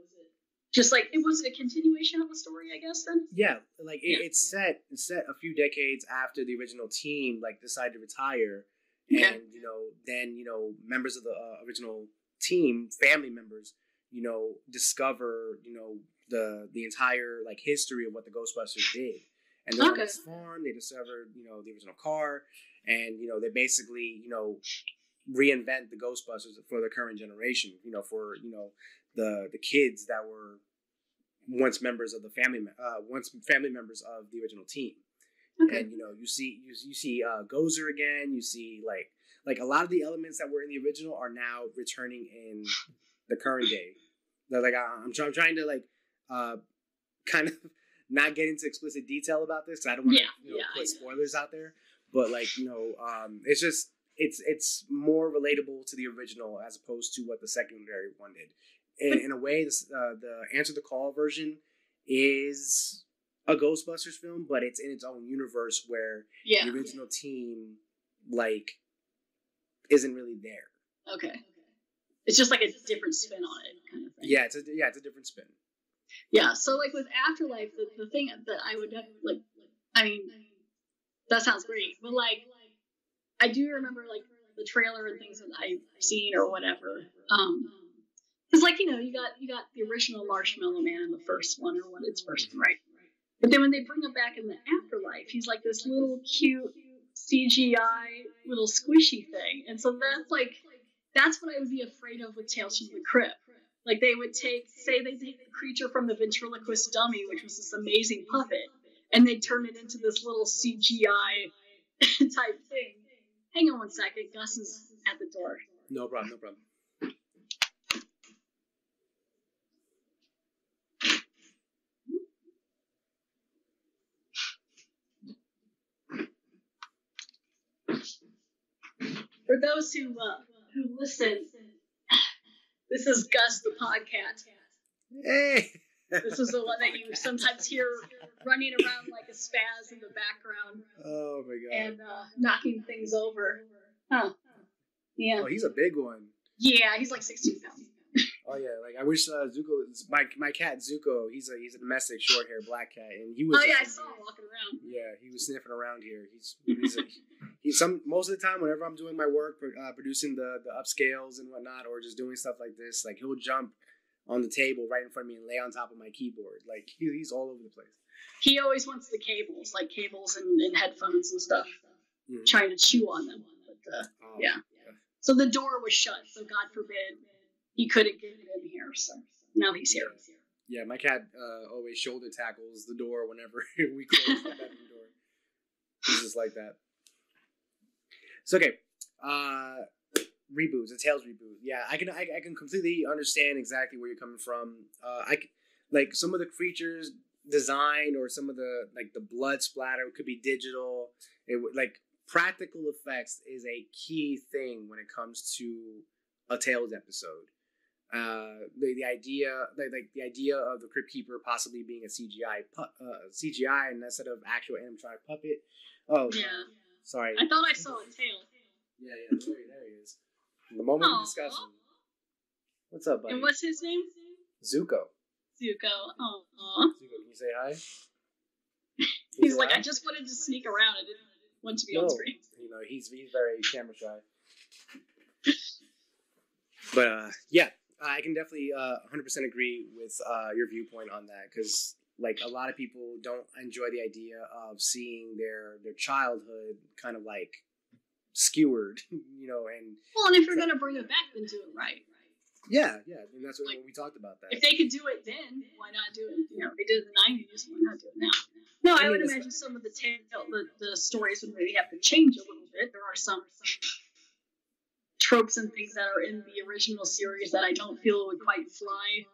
just like it was a continuation of the story, I guess. Then. Yeah, like it, yeah. it's set it's set a few decades after the original team like decided to retire, and you know then you know members of the uh, original team, family members, you know, discover you know the the entire like history of what the Ghostbusters did. And then okay. on this farm, they discovered you know the original car, and you know they basically you know reinvent the Ghostbusters for the current generation. You know for you know the the kids that were once members of the family uh, once family members of the original team. Okay. And you know you see you, you see uh, Gozer again. You see like like a lot of the elements that were in the original are now returning in the current day. They're like I'm, I'm trying to like uh, kind of *laughs* not get into explicit detail about this. I don't want to yeah, you know, yeah, put spoilers out there, but like you know, um, it's just it's it's more relatable to the original as opposed to what the secondary one did. In, in a way, this, uh, the Answer the Call version is a Ghostbusters film, but it's in its own universe where yeah. the original team like isn't really there. Okay. It's just like a different spin on it, kind of thing. Yeah, it's a yeah, it's a different spin. Yeah, so like with Afterlife, the, the thing that I would like, I mean, that sounds great, but like, I do remember like the trailer and things that I've seen or whatever. Um, because like you know, you got you got the original Marshmallow Man in the first one or when it's first one, right, but then when they bring him back in the Afterlife, he's like this little cute CGI little squishy thing, and so that's like that's what I would be afraid of with Tales from the Crypt. Like they would take, say, they take the creature from the ventriloquist dummy, which was this amazing puppet, and they turn it into this little CGI *laughs* type thing. Hang on one second, Gus is at the door. No problem, no problem. For those who uh, who listen this is Gus the podcast. Hey. This is the one that you sometimes hear running around like a spaz in the background. Oh my god! And uh, knocking things over. Huh? Yeah. Oh, he's a big one. Yeah, he's like 16 pounds. Oh yeah, like I wish uh, Zuko, my my cat Zuko, he's a he's a domestic short hair black cat, and he was. Oh yeah, I saw him walking around. Yeah, he was sniffing around here. He's he's, a, he's some most of the time whenever I'm doing my work, uh, producing the the upscales and whatnot, or just doing stuff like this, like he'll jump on the table right in front of me and lay on top of my keyboard. Like he, he's all over the place. He always wants the cables, like cables and, and headphones and stuff, mm-hmm. trying to chew on them. But uh, oh, yeah. yeah. So the door was shut, so God forbid he couldn't get it in here, so now he's here. Yeah, my cat uh, always shoulder tackles the door whenever *laughs* we close the bedroom door. He's just like that. So okay, uh, reboots, a Tales reboot. Yeah, I can I, I can completely understand exactly where you're coming from. Uh, I like some of the creatures design or some of the like the blood splatter could be digital. It like practical effects is a key thing when it comes to a Tales episode. Uh, the, the idea like, like the idea of the crypt keeper possibly being a CGI pu- uh, CGI instead of actual animatronic puppet. Oh yeah, sorry. I thought I saw a *laughs* tail. Yeah, yeah, there, there he is. The moment Aww. of discussion. What's up, buddy? And what's his name? Zuko. Zuko. Oh. Zuko, can you say hi? *laughs* he's like. I just wanted to sneak around. I didn't want to be no, on screen. *laughs* You know, he's he's very camera shy. but uh, yeah, I can definitely uh, 100% agree with uh, your viewpoint on that because like a lot of people don't enjoy the idea of seeing their their childhood kind of like skewered, *laughs* you know, and well, and if you're gonna bring it back, then do it right. Yeah, yeah, and that's what like, we talked about. That if they could do it then, why not do it? You know, they did it in the '90s. Why not do it now? No, I, I mean, would imagine some of the, tale, the the stories would maybe have to change a little bit. There are some, some tropes and things that are in the original series that I don't feel would quite fly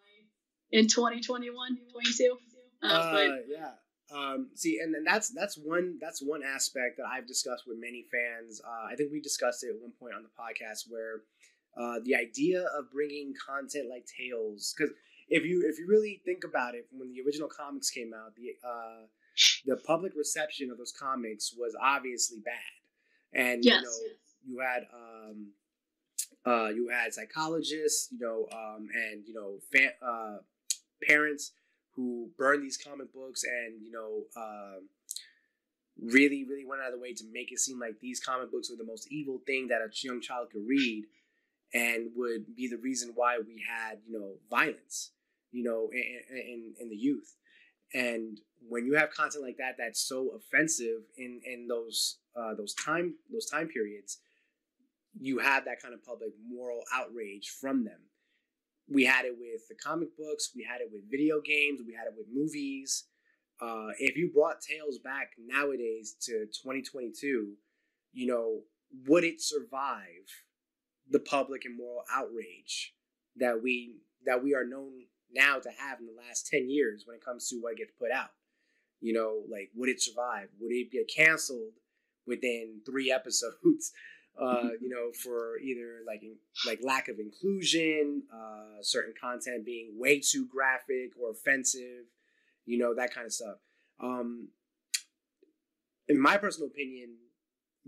in 2021, 22. Uh, uh, but yeah. Um, see, and, and that's that's one that's one aspect that I've discussed with many fans. Uh, I think we discussed it at one point on the podcast where uh, the idea of bringing content like Tales, because if you if you really think about it, when the original comics came out, the uh, the public reception of those comics was obviously bad, and yes. you know you had um, uh, you had psychologists, you know, um, and you know, fan, uh, parents who burned these comic books and you know uh, really really went out of the way to make it seem like these comic books were the most evil thing that a young child could read and would be the reason why we had you know violence you know in, in, in the youth. And when you have content like that that's so offensive in in those uh, those time those time periods you have that kind of public moral outrage from them we had it with the comic books, we had it with video games, we had it with movies. Uh, if you brought Tales back nowadays to 2022, you know, would it survive the public and moral outrage that we that we are known now to have in the last 10 years when it comes to what gets put out? You know, like would it survive? Would it get canceled within three *laughs* episodes? Uh, you know, for either like like lack of inclusion, uh, certain content being way too graphic or offensive, you know, that kind of stuff. Um, in my personal opinion,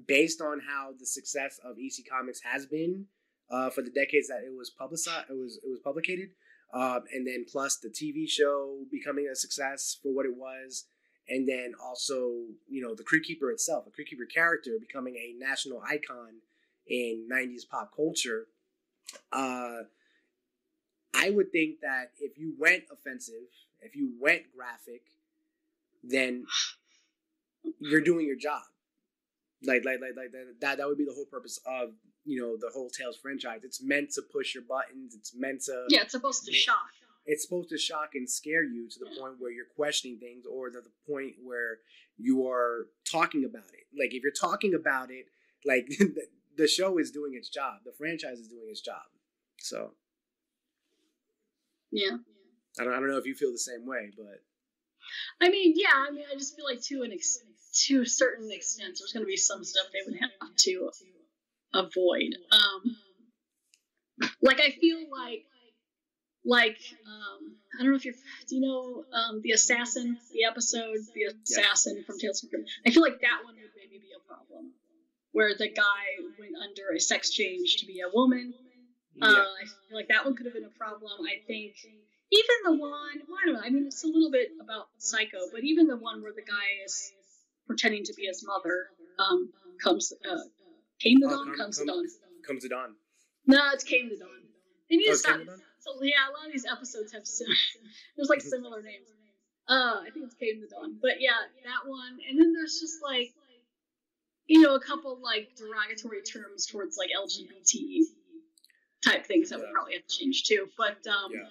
based on how the success of EC Comics has been uh, for the decades that it was publicized, it was it was publicated, um, and then plus the TV show becoming a success for what it was, and then also you know the Crypt Keeper itself, the Crypt Keeper character becoming a national icon in '90s pop culture. Uh, I would think that if you went offensive, if you went graphic, then you're doing your job. Like, like, like, like that. That would be the whole purpose of you know the whole Tales franchise. It's meant to push your buttons. It's meant to. Yeah, it's supposed to make, shock it's supposed to shock and scare you to the point where you're questioning things or to the point where you are talking about it. Like if you're talking about it, like *laughs* the show is doing its job. The franchise is doing its job. So Yeah. I don't I don't know if you feel the same way, but I mean, yeah, I mean I just feel like to an ex- to a certain extent there's going to be some stuff they would have to avoid. Um like I feel like like um, I don't know if you're do you know um, the assassin the episode the assassin yeah. from Tales from Crypt. I feel like that one would maybe be a problem where the guy went under a sex change to be a woman. Uh. I feel like that one could have been a problem. I think even the one well, I don't know. I mean, it's a little bit about Psycho, but even the one where the guy is pretending to be his mother um, comes uh, came to oh, dawn comes to dawn comes to dawn. No, it's came to dawn. They need oh, to stop. So yeah, a lot of these episodes have similar, *laughs* there's like similar names. Uh, I think it's Cave in the Dawn, but yeah, that one. And then there's just like, you know, a couple like derogatory terms towards like LGBT type things that yeah. would probably have to change too. But um, yeah.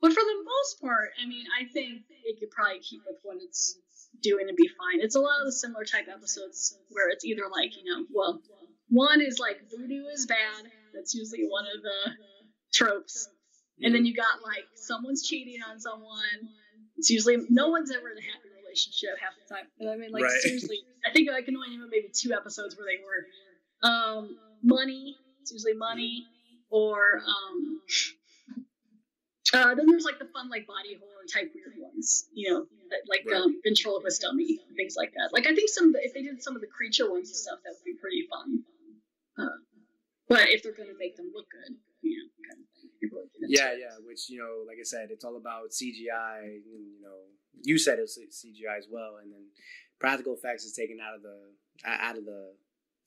but for the most part, I mean, I think it could probably keep with what it's doing and be fine. It's a lot of the similar type episodes where it's either like, you know, well, one is like voodoo is bad. That's usually one of the tropes. And then you got like someone's cheating on someone. It's usually no one's ever in a happy relationship half the time. And I mean, like right. seriously, I think I can only name maybe two episodes where they were. Um, money. It's usually money, or um, uh, then there's like the fun like body horror type weird ones, you know, like right. um, ventriloquist dummy things like that. Like I think some the, if they did some of the creature ones and stuff, that would be pretty fun. But if they're gonna make them look good, you know, kind of yeah, yeah. Which you know, like I said, it's all about CGI. And, you know, you said it's CGI as well, and then practical effects is taken out of the out of the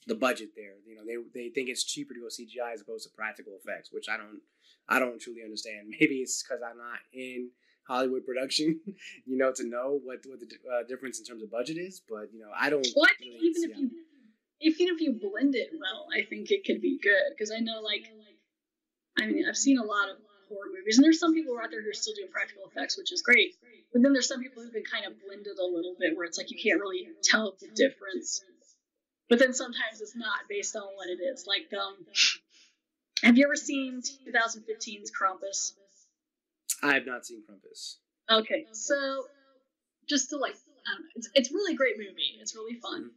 the budget there. You know, they they think it's cheaper to go CGI as opposed to practical effects, which I don't I don't truly understand. *laughs* Maybe it's because I'm not in Hollywood production, *laughs* you know, to know what what the uh, difference in terms of budget is. But you know, I don't. Well, I think really even if you even if you blend it well, I think it could be good because I know like I mean, I've seen a lot of horror movies, and there's some people out there who are still doing practical effects, which is great. But then there's some people who've been kind of blended a little bit, where it's like you can't really tell the difference. But then sometimes it's not based on what it is. Like, um, have you ever seen 2015's Krampus? I have not seen Krampus. Okay, so just to like, know, it's it's really a great movie. It's really fun.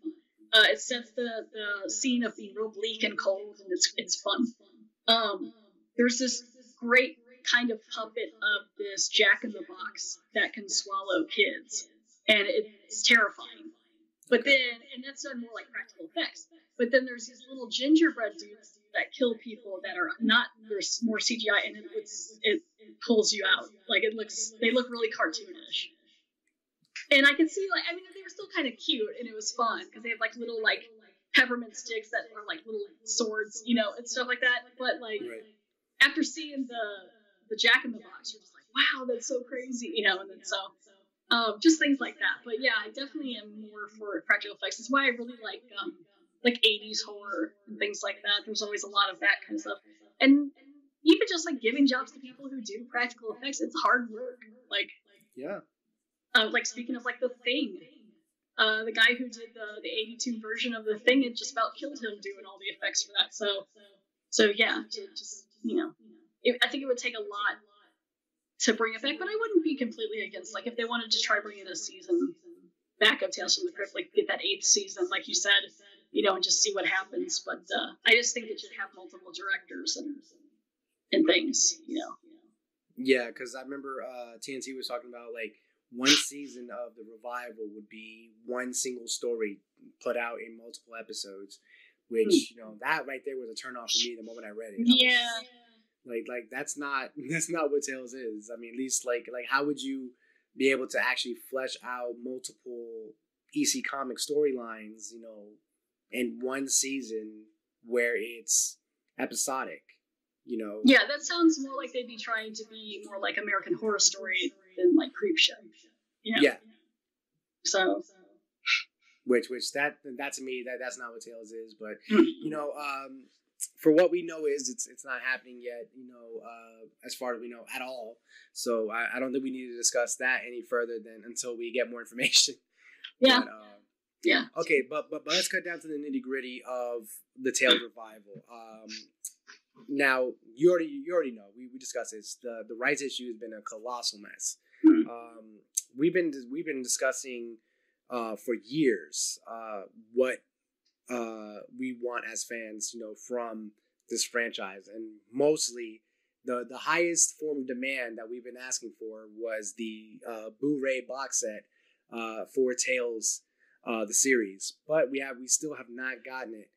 Uh, it sets the the scene of being real bleak and cold, and it's it's fun. Um, there's this great kind of puppet of this Jack in the Box that can swallow kids, and it's terrifying. But then, and that's done more like practical effects. But then there's these little gingerbread dudes that kill people that are not there's more CGI, and it, it pulls you out. Like it looks, they look really cartoonish. And I can see like I mean they were still kind of cute, and it was fun because they have like little like peppermint sticks that are like little swords, you know, and stuff like that. But like right. after seeing the the Jack in the Box, you're just like, wow, that's so crazy, you know. And then so um, just things like that. But yeah, I definitely am more for practical effects. It's why I really like um, like 80s horror and things like that. There's always a lot of that kind of stuff. And even just like giving jobs to people who do practical effects, it's hard work. Like yeah. Uh, like speaking of like the thing, uh, the guy who did the the 82 version of the thing, it just about killed him doing all the effects for that. So so yeah, just you know, it, I think it would take a lot to bring it back, but I wouldn't be completely against like if they wanted to try bringing a season back of Tales from the Crypt, like get that eighth season, like you said, you know, and just see what happens. But uh, I just think it should have multiple directors and and things, you know. Yeah, because I remember uh, TNT was talking about like one season of the revival would be one single story put out in multiple episodes, which mm. you know that right there was a turn off for me the moment I read it. yeah. Was, like like that's not *laughs* that's not what Tales is. I mean, at least like like how would you be able to actually flesh out multiple EC comic storylines, you know, in one season where it's episodic, you know? Yeah, that sounds more like they'd be trying to be more like American Horror Story than like Creepshow. You know? Yeah. So. Which, which that that to me that that's not what Tales is, but you know, um, for what we know is it's it's not happening yet. You know, uh, as far as we know at all. So I, I don't think we need to discuss that any further than until we get more *laughs* information. Yeah. But, uh, yeah. Okay, but, but but let's cut down to the nitty gritty of the Tales revival. Um, now you already you already know we, we discussed this. The the rights issue has been a colossal mess. Mm-hmm. Um, we've been we've been discussing uh, for years uh, what uh, we want as fans, you know, from this franchise, and mostly the the highest form of demand that we've been asking for was the uh, Blu-ray box set uh, for Tales, uh, the series. But we have we still have not gotten it.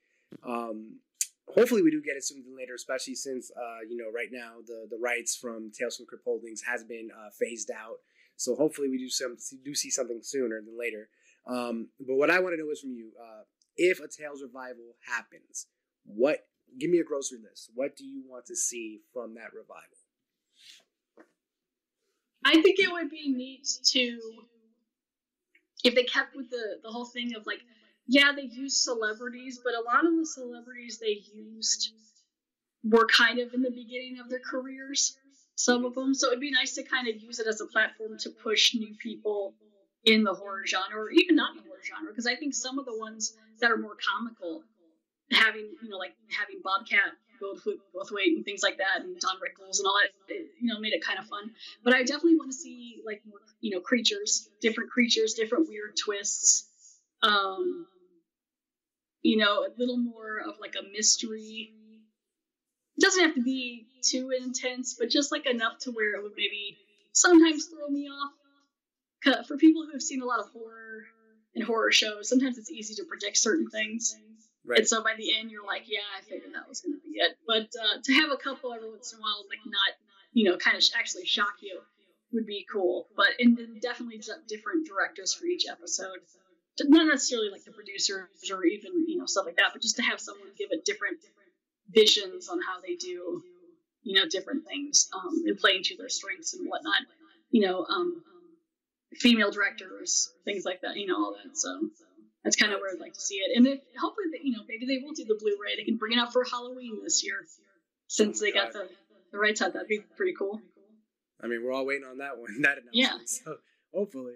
Um, hopefully, we do get it sooner than later, especially since uh, you know right now the the rights from Tales from Crypt Holdings has been uh, phased out. So hopefully, we do some do see something sooner than later. Um, but what I want to know is from you: uh, if a Tales revival happens, what give me a grocery list. What do you want to see from that revival? I think it would be neat to if they kept with the the whole thing of like yeah they used celebrities but a lot of the celebrities they used were kind of in the beginning of their careers some of them so it'd be nice to kind of use it as a platform to push new people in the horror genre or even not in the horror genre because i think some of the ones that are more comical having you know like having bobcat Goldthwait and things like that, and Don Rickles and all that, it, you know, made it kind of fun. But I definitely want to see like more, you know, creatures, different creatures, different weird twists. Um, you know, a little more of like a mystery. It doesn't have to be too intense, but just like enough to where it would maybe sometimes throw me off. For people who have seen a lot of horror and horror shows, sometimes it's easy to predict certain things. Right. And so by the end, you're like, yeah, I figured that was going to be it. But uh, to have a couple every once in a while, like not, you know, kind of actually shock you would be cool. But and then definitely different directors for each episode. Not necessarily like the producers or even you know stuff like that, but just to have someone give it different visions on how they do, you know, different things um, and playing to their strengths and whatnot. You know, um, female directors, things like that. You know, all that. So that's kind of where I'd like to see it. And then hopefully, you know, maybe they will do the Blu-ray. They can bring it out for Halloween this year, since they got the the rights out. That'd be pretty cool. I mean, we're all waiting on that one, *laughs* that announcement. Yeah. So hopefully,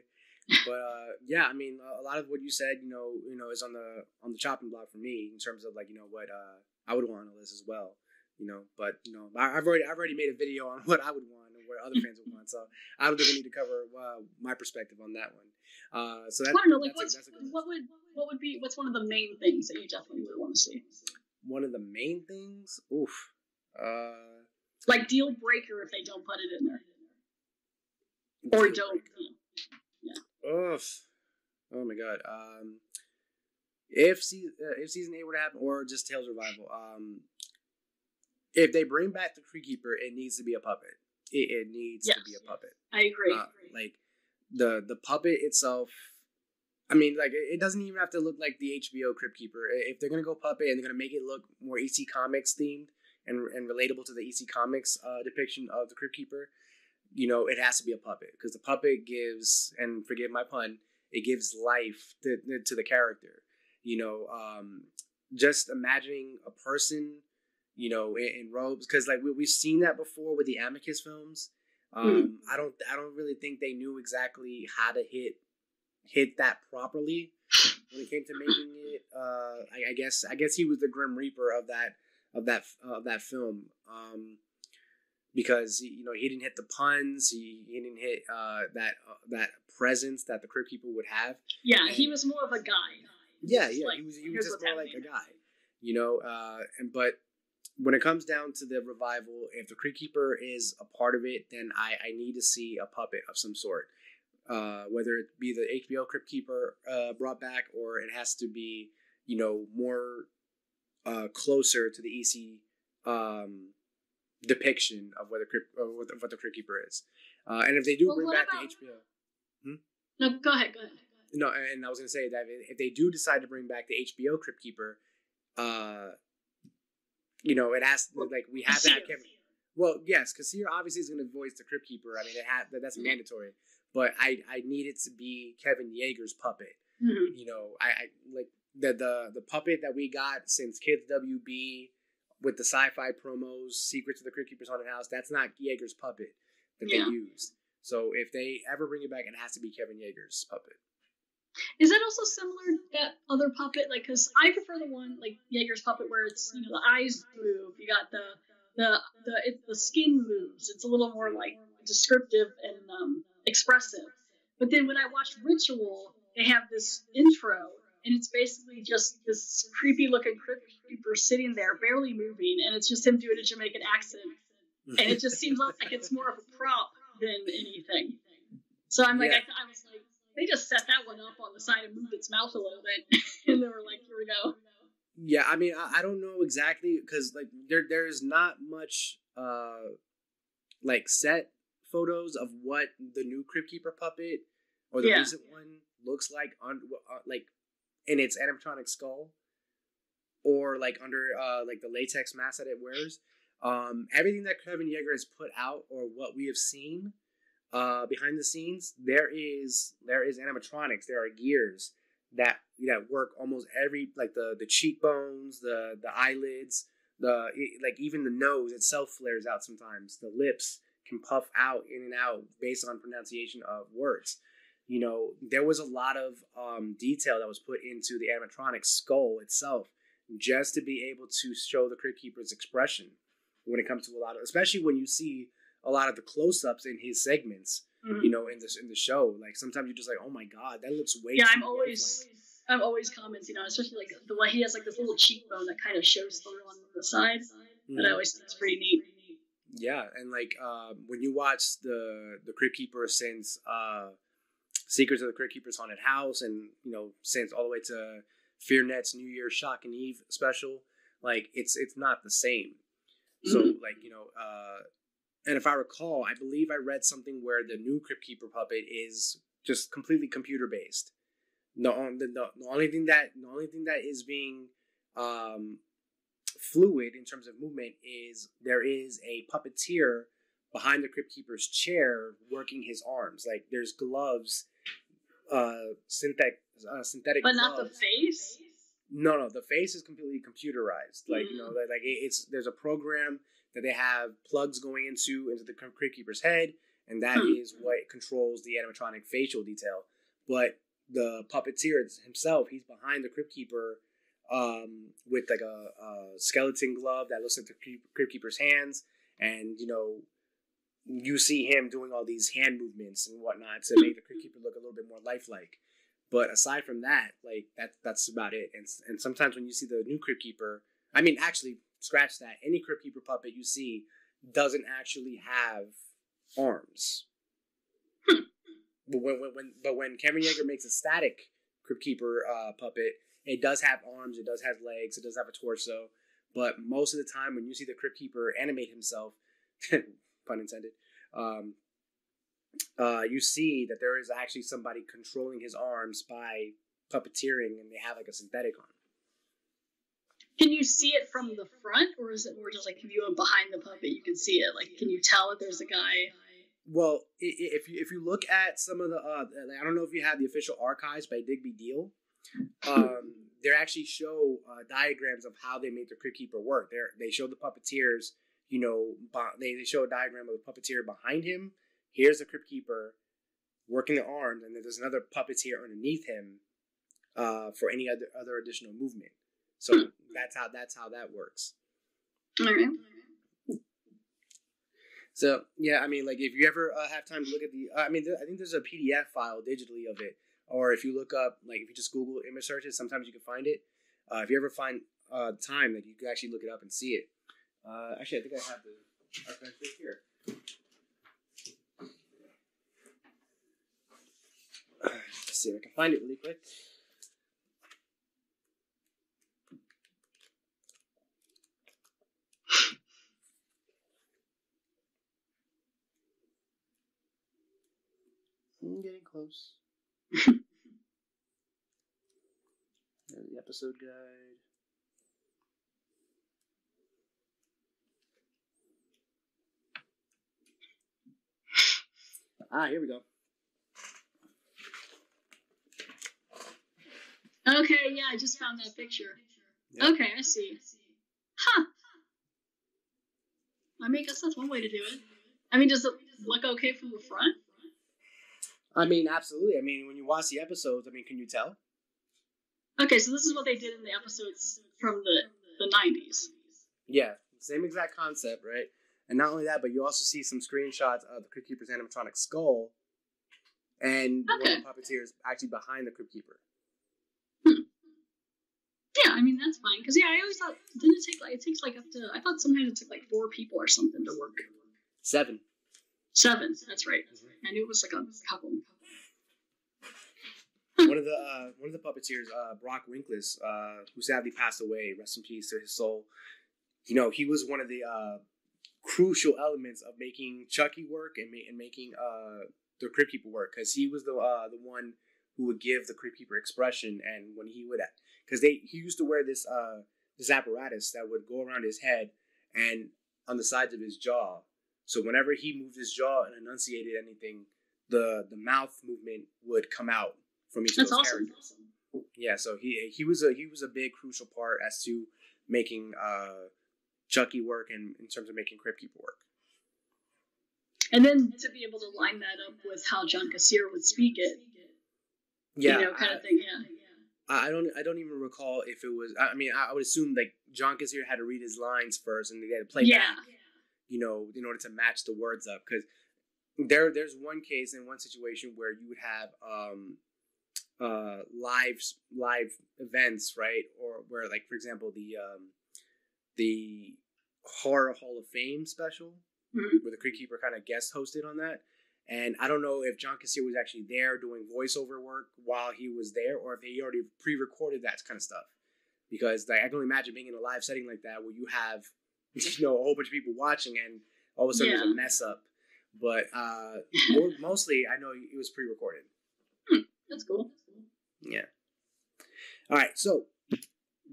but uh, yeah, I mean, a lot of what you said, you know, you know, is on the on the chopping block for me in terms of like, you know, what uh, I would want on the list as well. You know, but you know, I, have already I've already made a video on *laughs* what I would want and what other fans would want. So I don't think we need to cover uh, my perspective on that one. Uh, so that, I don't know, like what's, a, a what would what would be what's one of the main things that you definitely would want to see? One of the main things, oof. Uh, like deal breaker if they don't put it in there, or don't. You know, yeah. Oof. Oh my god. Um, if se- uh, if season eight were to happen, or just Tales revival, um, if they bring back the Crypt Keeper, it needs to be a puppet. It, it needs yes. to be a puppet. I agree. Uh, like the the puppet itself. I mean, like it doesn't even have to look like the HBO Crypt Keeper. If they're gonna go puppet and they're gonna make it look more EC Comics themed and and relatable to the EC Comics uh, depiction of the Crypt Keeper, you know, it has to be a puppet because the puppet gives, and forgive my pun, it gives life to, to the character. You know, um, just imagining a person, you know, in, in robes because like we, we've seen that before with the Amicus films. Um, mm. I don't I don't really think they knew exactly how to hit hit that properly when it came to making it. Uh, I, I, guess I guess he was the Grim Reaper of that of that of that film. Um, because you know he didn't hit the puns, he, he didn't hit uh, that uh, that presence that the Crypt Keeper would have. Yeah, and, he was more of a guy. Yeah, yeah, like, he was he was just more like a guy, you know. Uh, and but when it comes down to the revival, if the Crypt Keeper is a part of it, then I, I need to see a puppet of some sort. Uh, whether it be the HBO Crypt Keeper uh, brought back or it has to be, you know, more uh, closer to the EC um, depiction of what the Crypt, what, the, what the Crypt Keeper is. Uh, and if they do well, bring back about... the HBO. Hmm? No, go ahead, go ahead. No, and I was going to say that if they do decide to bring back the HBO Crypt Keeper, uh, you know, it has to, like we have to have Kevin. Well, yes, because Kassir obviously is going to voice the Crypt Keeper. I mean, it had that's mandatory. But I I need it to be Kevin Yagher's puppet. Mm-hmm. You know, I, I like the the the puppet that we got since Kids WB with the sci-fi promos, Secrets of the Crypt Keeper's Haunted House. That's not Yagher's puppet that yeah. they used. So if they ever bring it back, it has to be Kevin Yagher's puppet. Is that also similar that other puppet? Like, because I prefer the one like Yagher's puppet where it's you know the eyes move, you got the the the it, the skin moves. It's a little more like descriptive and um, expressive. But then when I watched Ritual, they have this intro, and it's basically just this creepy looking creeper sitting there, barely moving, and it's just him doing a Jamaican accent, and it just seems like it's more of a prop than anything. So I'm like, yeah. I, I was like they just set that one up on the side and moved its mouth a little bit, *laughs* and they were like, "Here we go." Yeah, I mean, I, I don't know exactly because like there there's not much uh like set photos of what the new Crypt Keeper puppet or the yeah. recent one looks like on uh, like in its animatronic skull or like under uh like the latex mask that it wears. Um, everything that Kevin Yagher has put out or what we have seen uh, behind the scenes, there is there is animatronics. There are gears that that work almost every like the the cheekbones, the the eyelids, the like even the nose itself flares out sometimes. The lips can puff out in and out based on pronunciation of words. You know, there was a lot of um, detail that was put into the animatronic skull itself just to be able to show the Crypt Keeper's expression when it comes to a lot of, especially when you see a lot of the close-ups in his segments. Mm-hmm. You know, in this in the show, like sometimes you're just like, oh my god, that looks way. Yeah, I'm always. Like, I'm always commenting on, especially like the way he has like this little cheekbone that kind of shows through on the side. Mm-hmm. That I always think is pretty neat. Yeah, and like um, when you watch the the Crypt Keeper since uh, Secrets of the Crypt Keeper's Haunted House, and you know since all the way to FearNet's New Year Shock and Eve special, like it's it's not the same. So mm-hmm. like you know, uh, and if I recall, I believe I read something where the new Crypt Keeper puppet is just completely computer based. The, the, the only thing that the only thing that is being um, fluid in terms of movement is there is a puppeteer behind the Crypt Keeper's chair working his arms. Like there's gloves, uh, synthetic uh, synthetic, but gloves. not the face. No, no, the face is completely computerized. Like mm. you know, mm. like it's there's a program that they have plugs going into into the Crypt Keeper's head, and that hmm. is what controls the animatronic facial detail. But the puppeteer himself, he's behind the Crypt Keeper um, with like a, a, skeleton glove that looks like the Crypt Keeper's hands, and you know, you see him doing all these hand movements and whatnot to make the Crypt Keeper look a little bit more lifelike. But aside from that, like that that's about it. And and sometimes when you see the new Crypt Keeper, I mean, actually, scratch that. Any Crypt Keeper puppet you see doesn't actually have arms. But when, when, when but when Kevin Yagher makes a static Crypt Keeper uh, puppet, it does have arms, it does have legs, it does have a torso. But most of the time, when you see the Crypt Keeper animate himself, *laughs* pun intended, um, uh, you see that there is actually somebody controlling his arms by puppeteering, and they have like a synthetic arm. Can you see it from the front, or is it more just like if you go behind the puppet, you can see it? Like, can you tell that there's a guy? Well, if you if you look at some of the, uh, I don't know if you have the official archives by Digby Diehl. Um, they actually show uh, diagrams of how they make the Crypt Keeper work. They they show the puppeteers, you know, they, they show a diagram of the puppeteer behind him. Here's the Crypt Keeper working the arms, and then there's another puppeteer underneath him uh, for any other other additional movement. So hmm. That's how that's how that works. All right. So yeah, I mean, like if you ever uh, have time to look at the, I mean, th- I think there's a PDF file digitally of it, or if you look up, like if you just Google image searches, sometimes you can find it. Uh, if you ever find uh, time, that like, you can actually look it up and see it. Uh, actually, I think I have the archive right here. Let's see if I can find it really quick. I'm getting close. *laughs* the episode guide. Ah, here we go. Okay, yeah, I just found that picture. Yep. Okay, I see. Huh. I mean, I guess that's one way to do it. I mean, does it look okay from the front? I mean, absolutely. I mean, when you watch the episodes, I mean, can you tell? Okay, so this is what they did in the episodes from the the nineties. Yeah, same exact concept, right? And not only that, but you also see some screenshots of the Crypt Keeper's animatronic skull, and okay. one of the puppeteers actually behind the Crypt Keeper. Hmm. Yeah, I mean that's fine because yeah, I always thought didn't it take like it takes like up to I thought sometimes it took like four people or something to work. Seven. Seven. That's right. I knew it was like a couple. one of the uh, one of the puppeteers, uh, Brock Winkless, uh, who sadly passed away. Rest in peace to his soul. You know, he was one of the uh, crucial elements of making Chucky work and, ma- and making uh, the Crypt Keeper work because he was the uh, the one who would give the Crypt Keeper expression, and when he would, because they he used to wear this this apparatus that would go around his head and on the sides of his jaw so whenever he moved his jaw and enunciated anything, the the mouth movement would come out from each That's of those awesome. characters. Yeah, so he he was a he was a big crucial part as to making uh, Chucky work and in terms of making Crypt Keeper work. And then to be able to line that up with how John Kassir would speak it, yeah, you know, kind I, of thing. Yeah. I don't. I don't even recall if it was. I mean, I would assume like John Kassir had to read his lines first, and they had to play yeah. back you know, in order to match the words up. Because there, there's one case in one situation where you would have um, uh, live live events, right? Or where, like, for example, the um, the Horror Hall of Fame special, mm-hmm. where the Crypt Keeper kind of guest hosted on that. And I don't know if John Kassir was actually there doing voiceover work while he was there, or if he already pre-recorded that kind of stuff. Because like, I can only imagine being in a live setting like that where you have *laughs* you know, a whole bunch of people watching, and all of a sudden yeah. there's a mess up. But uh, *laughs* mostly, I know it was pre-recorded. Hmm, that's cool. Yeah. All right. So,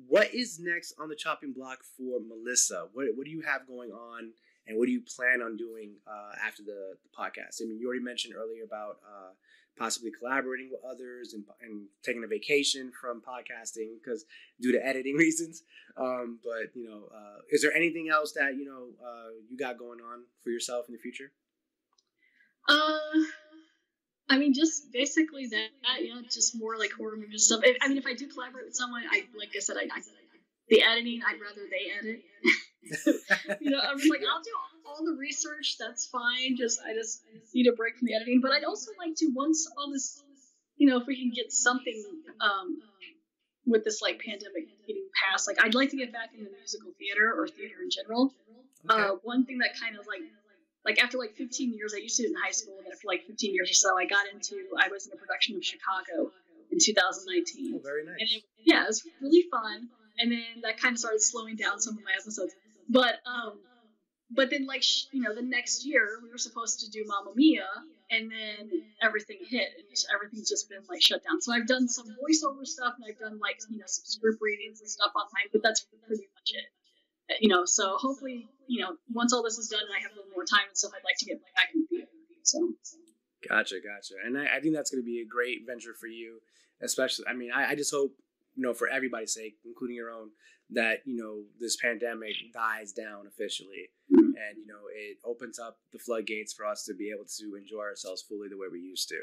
what is next on the chopping block for Melissa? What What do you have going on, and what do you plan on doing uh, after the, the, podcast? I mean, you already mentioned earlier about uh, possibly collaborating with others and, and taking a vacation from podcasting because due to editing *laughs* reasons. Um, but you know, uh, is there anything else that you know uh, you got going on for yourself in the future? Uh, I mean, just basically that. Know, just more like horror movie stuff. I mean, if I do collaborate with someone, I like I said, I, I the editing, I'd rather they edit. *laughs* *laughs* you know, I'm like, I'll do all, the research. That's fine. Just I just I just need a break from the editing. But I'd also like to once all this, you know, if we can get something um, with this like pandemic getting past, like I'd like to get back into musical theater or theater in general. Okay. Uh, one thing that kind of like like after like 15 years, I used to do in high school, and after like 15 years or so, I got into I was in a production of Chicago in 2019. Oh, very nice. It, yeah, it was really fun. And then that kind of started slowing down some of my episodes. But um, but then like you know the next year we were supposed to do Mamma Mia, and then everything hit, and just, everything's just been like shut down. So I've done some voiceover stuff, and I've done like you know some script readings and stuff online, but that's pretty much it. You know, so hopefully you know once all this is done and I have a little more time and stuff, I'd like to get back in the theater. So. Gotcha, gotcha, and I, I think that's going to be a great venture for you, especially. I mean, I, I just hope you know for everybody's sake, including your own, that you know this pandemic dies down officially. And you know it opens up the floodgates for us to be able to enjoy ourselves fully the way we used to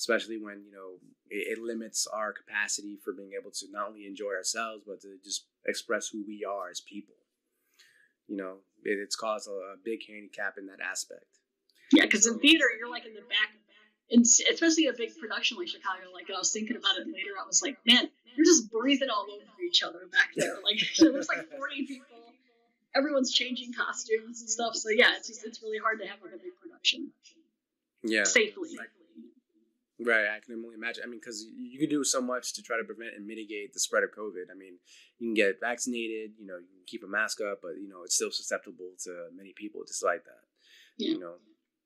especially when you know it, it limits our capacity for being able to not only enjoy ourselves but to just express who we are as people. You know it, it's caused a, a big handicap in that aspect. Yeah because in theater you're like in the back and especially a big production like Chicago, like I was thinking about it later, I was like, man, you're just breathing all over each other back there. Like *laughs* there's like 40 people everyone's changing costumes and stuff. So yeah, it's just it's really hard to have like a big production. Yeah. Safely. Right, I can only imagine. I mean, because you can do so much to try to prevent and mitigate the spread of COVID. I mean, you can get vaccinated, you know, you can keep a mask up, but you know, it's still susceptible to many people just like that. Yeah. You know,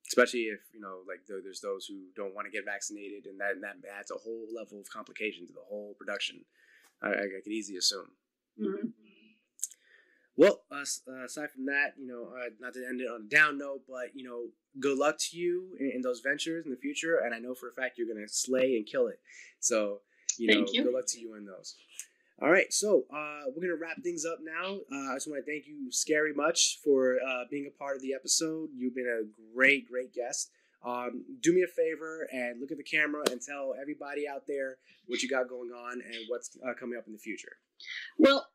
especially if you know, like there's those who don't want to get vaccinated, and that and that adds a whole level of complication to the whole production. I, I could easily assume. Mm-hmm. Well, uh, uh, aside from that, you know, uh, not to end it on a down note, but you know, good luck to you in, in those ventures in the future, and I know for a fact you're gonna slay and kill it. So, you thank know, you. good luck to you in those. All right, so uh, we're gonna wrap things up now. Uh, I just want to thank you, Scary, much for uh, being a part of the episode. You've been a great, great guest. Um, do me a favor and look at the camera and tell everybody out there what you got going on and what's coming up in the future. Well,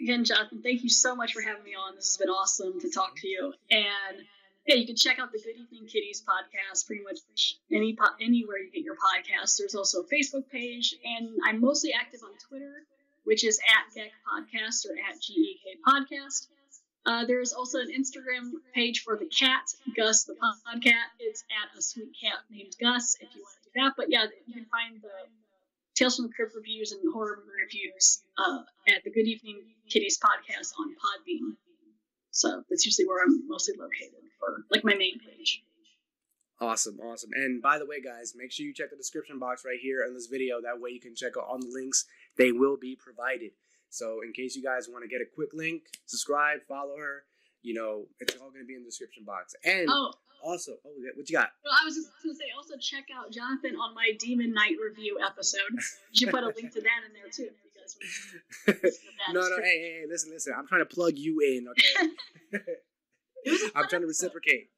again, Jonathan, thank you so much for having me on. This has been awesome to talk to you. And yeah, you can check out the Good Evening Kiddies podcast pretty much any po- anywhere you get your podcast. There's also a Facebook page, and I'm mostly active on Twitter, which is at Geck Podcast or at GEK Podcast. Uh, there's also an Instagram page for the cat, Gus the Podcat. It's at a sweet cat named Gus if you want to do that. But yeah, you can find the Tales from the Crypt reviews and horror movie reviews uh, at the Good Evening Kiddies podcast on Podbean. So that's usually where I'm mostly located for like my main page. Awesome, awesome. And by the way, guys, make sure you check the description box right here in this video. That way you can check out all the links. They will be provided. So in case you guys want to get a quick link, subscribe, follow her. You know, it's all going to be in the description box. And oh, oh. also, oh, what you got? Well, I was just going to say, also check out Jonathan on my Demon Knight review episode. You should put a link to that in there too. *laughs* no, no, hey, hey, listen, listen. I'm trying to plug you in, okay? *laughs* *laughs* I'm trying to reciprocate.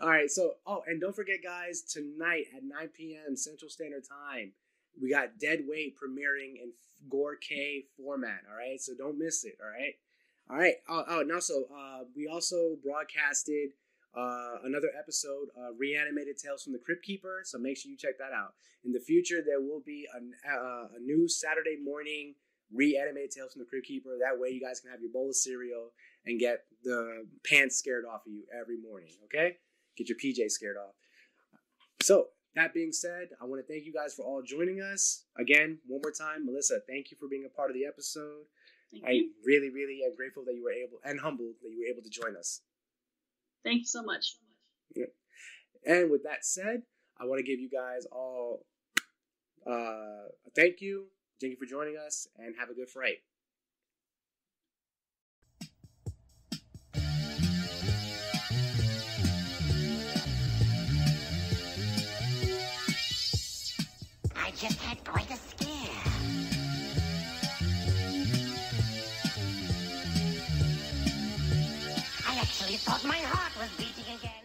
all right, so oh, and don't forget, guys, tonight at 9 p.m. Central Standard Time, we got Dead Wait premiering in Gore K format. All right, so don't miss it. All right, all right. Oh, oh and also, uh, we also broadcasted uh, another episode of Reanimated Tales from the Crypt Keeper. So make sure you check that out. In the future, there will be a, uh, a new Saturday morning reanimated Tales from the Crypt Keeper. That way, you guys can have your bowl of cereal and get the pants scared off of you every morning. Okay, get your PJ scared off. So that being said, I want to thank you guys for all joining us again. One more time, Melissa. Thank you for being a part of the episode. Thank I you. really, really am grateful that you were able and humbled that you were able to join us. Thank you so much. Yeah. And with that said, I want to give you guys all uh, a thank you. Thank you for joining us and have a good fright. Just had quite a scare. I actually thought my heart was beating again.